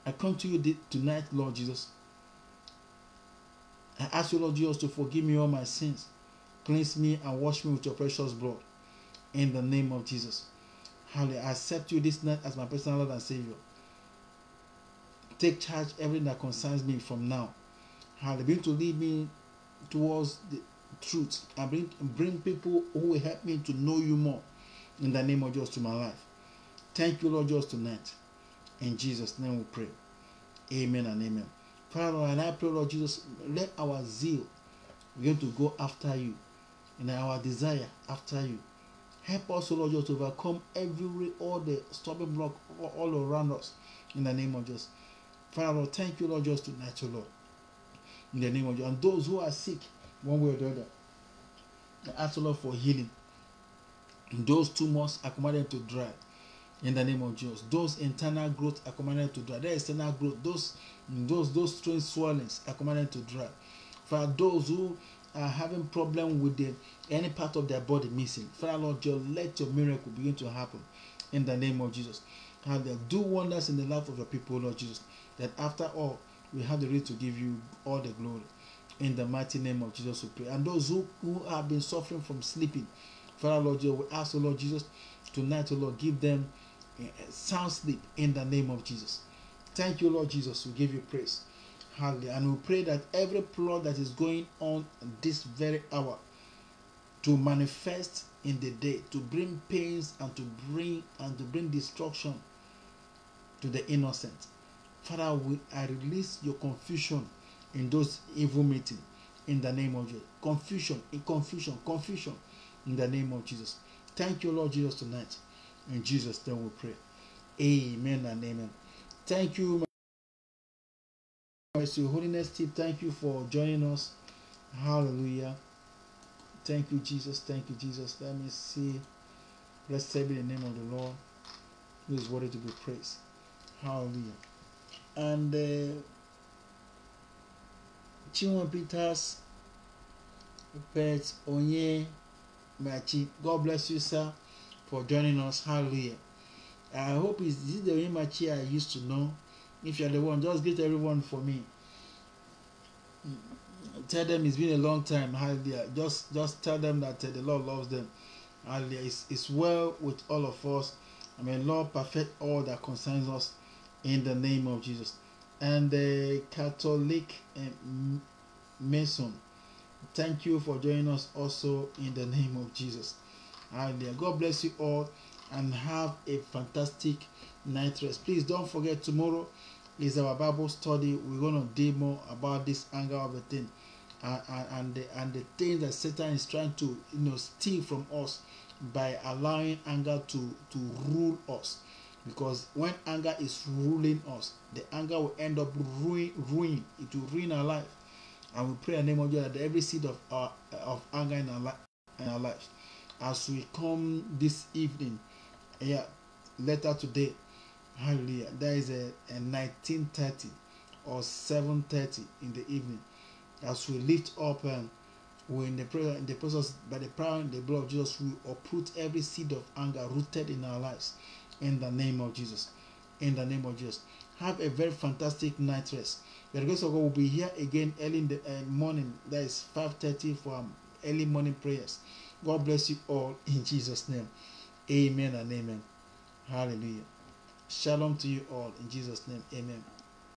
I come to you tonight, Lord Jesus. I ask you, Lord Jesus, to forgive me all my sins. Cleanse me and wash me with your precious blood. In the name of Jesus. Hallelujah. I accept you this night as my personal Lord and Savior. Take charge everything that concerns me from now. Hallelujah. Begin to lead me towards the truth and bring bring people who will help me to know you more in the name of Jesus to my life. Thank you, Lord, Jesus, tonight. In Jesus' name we pray. Amen and amen. Father, and I pray, Lord Jesus, let our zeal begin to go after you and our desire after you. Help us, Lord, Jesus, to overcome every all the stubborn block all around us in the name of Jesus. Father, thank you, Lord, Jesus, tonight, Lord. In the name of Jesus. And those who are sick, one way or the other, ask, O Lord, for healing. And those tumors are commanded to dry in the name of Jesus. Those internal growth are commanded to dry. The external growth, those those those strange swellings are commanded to dry. For those who are having problem with the any part of their body missing, Father Lord, just let your miracle begin to happen in the name of Jesus. And do wonders in the life of your people, Lord Jesus. That after all, we have the right to give you all the glory. In the mighty name of Jesus, we pray. And those who, who have been suffering from sleeping, Father Lord, Jesus, we ask, oh Lord Jesus, tonight, O Lord, give them eh, eh, sound sleep in the name of Jesus. Thank you, Lord Jesus. We give you praise. Hallelujah. And we pray that every plot that is going on this very hour to manifest in the day, to bring pains and to bring and to bring destruction to the innocent. Father, we, I release your confusion in those evil meetings in the name of Jesus. Confusion, in confusion, confusion in the name of Jesus. Thank you, Lord Jesus, tonight. In Jesus' name we pray. Amen and amen. Thank you, Mercy Holiness Team. Thank you for joining us. Hallelujah. Thank you, Jesus. Thank you, Jesus. Let me see. Blessed be the name of the Lord, who is worthy to be praised. Hallelujah. And uh, Peters, Pet Onye Machi. God bless you, sir, for joining us. Hallelujah. I hope it's, this is the Onye Machi I used to know. If you're the one, just greet everyone for me. Tell them it's been a long time. Hallelujah. Just just tell them that uh, the Lord loves them. Hallelujah. It's, it's well with all of us. I mean, Lord, perfect all that concerns us in the name of Jesus. And the Catholic uh, Mason, thank you for joining us also in the name of Jesus. Hallelujah. God bless you all and have a fantastic night rest. Please don't forget tomorrow is our Bible study. We're going to dig more about this anger of a thing and, and, and, the, and the things that Satan is trying to you know steal from us by allowing anger to, to rule us. Because when anger is ruling us, the anger will end up ruin, ruin. It will ruin our life. And we pray in the name of Jesus that every seed of our, of anger in our, li- in our lives, as we come this evening, yeah, later today, hallelujah, there is a, a 1930 or 7.30 in the evening, as we lift up and we're in the prayer in the process by the power and the blood of Jesus, we uproot every seed of anger rooted in our lives in the name of Jesus. In the name of Jesus. Have a very fantastic night rest. The grace of God will be here again early in the uh, morning. That is 5:30 for um, early morning prayers. God bless you all in Jesus' name. Amen and amen. Hallelujah. Shalom to you all in Jesus' name. Amen.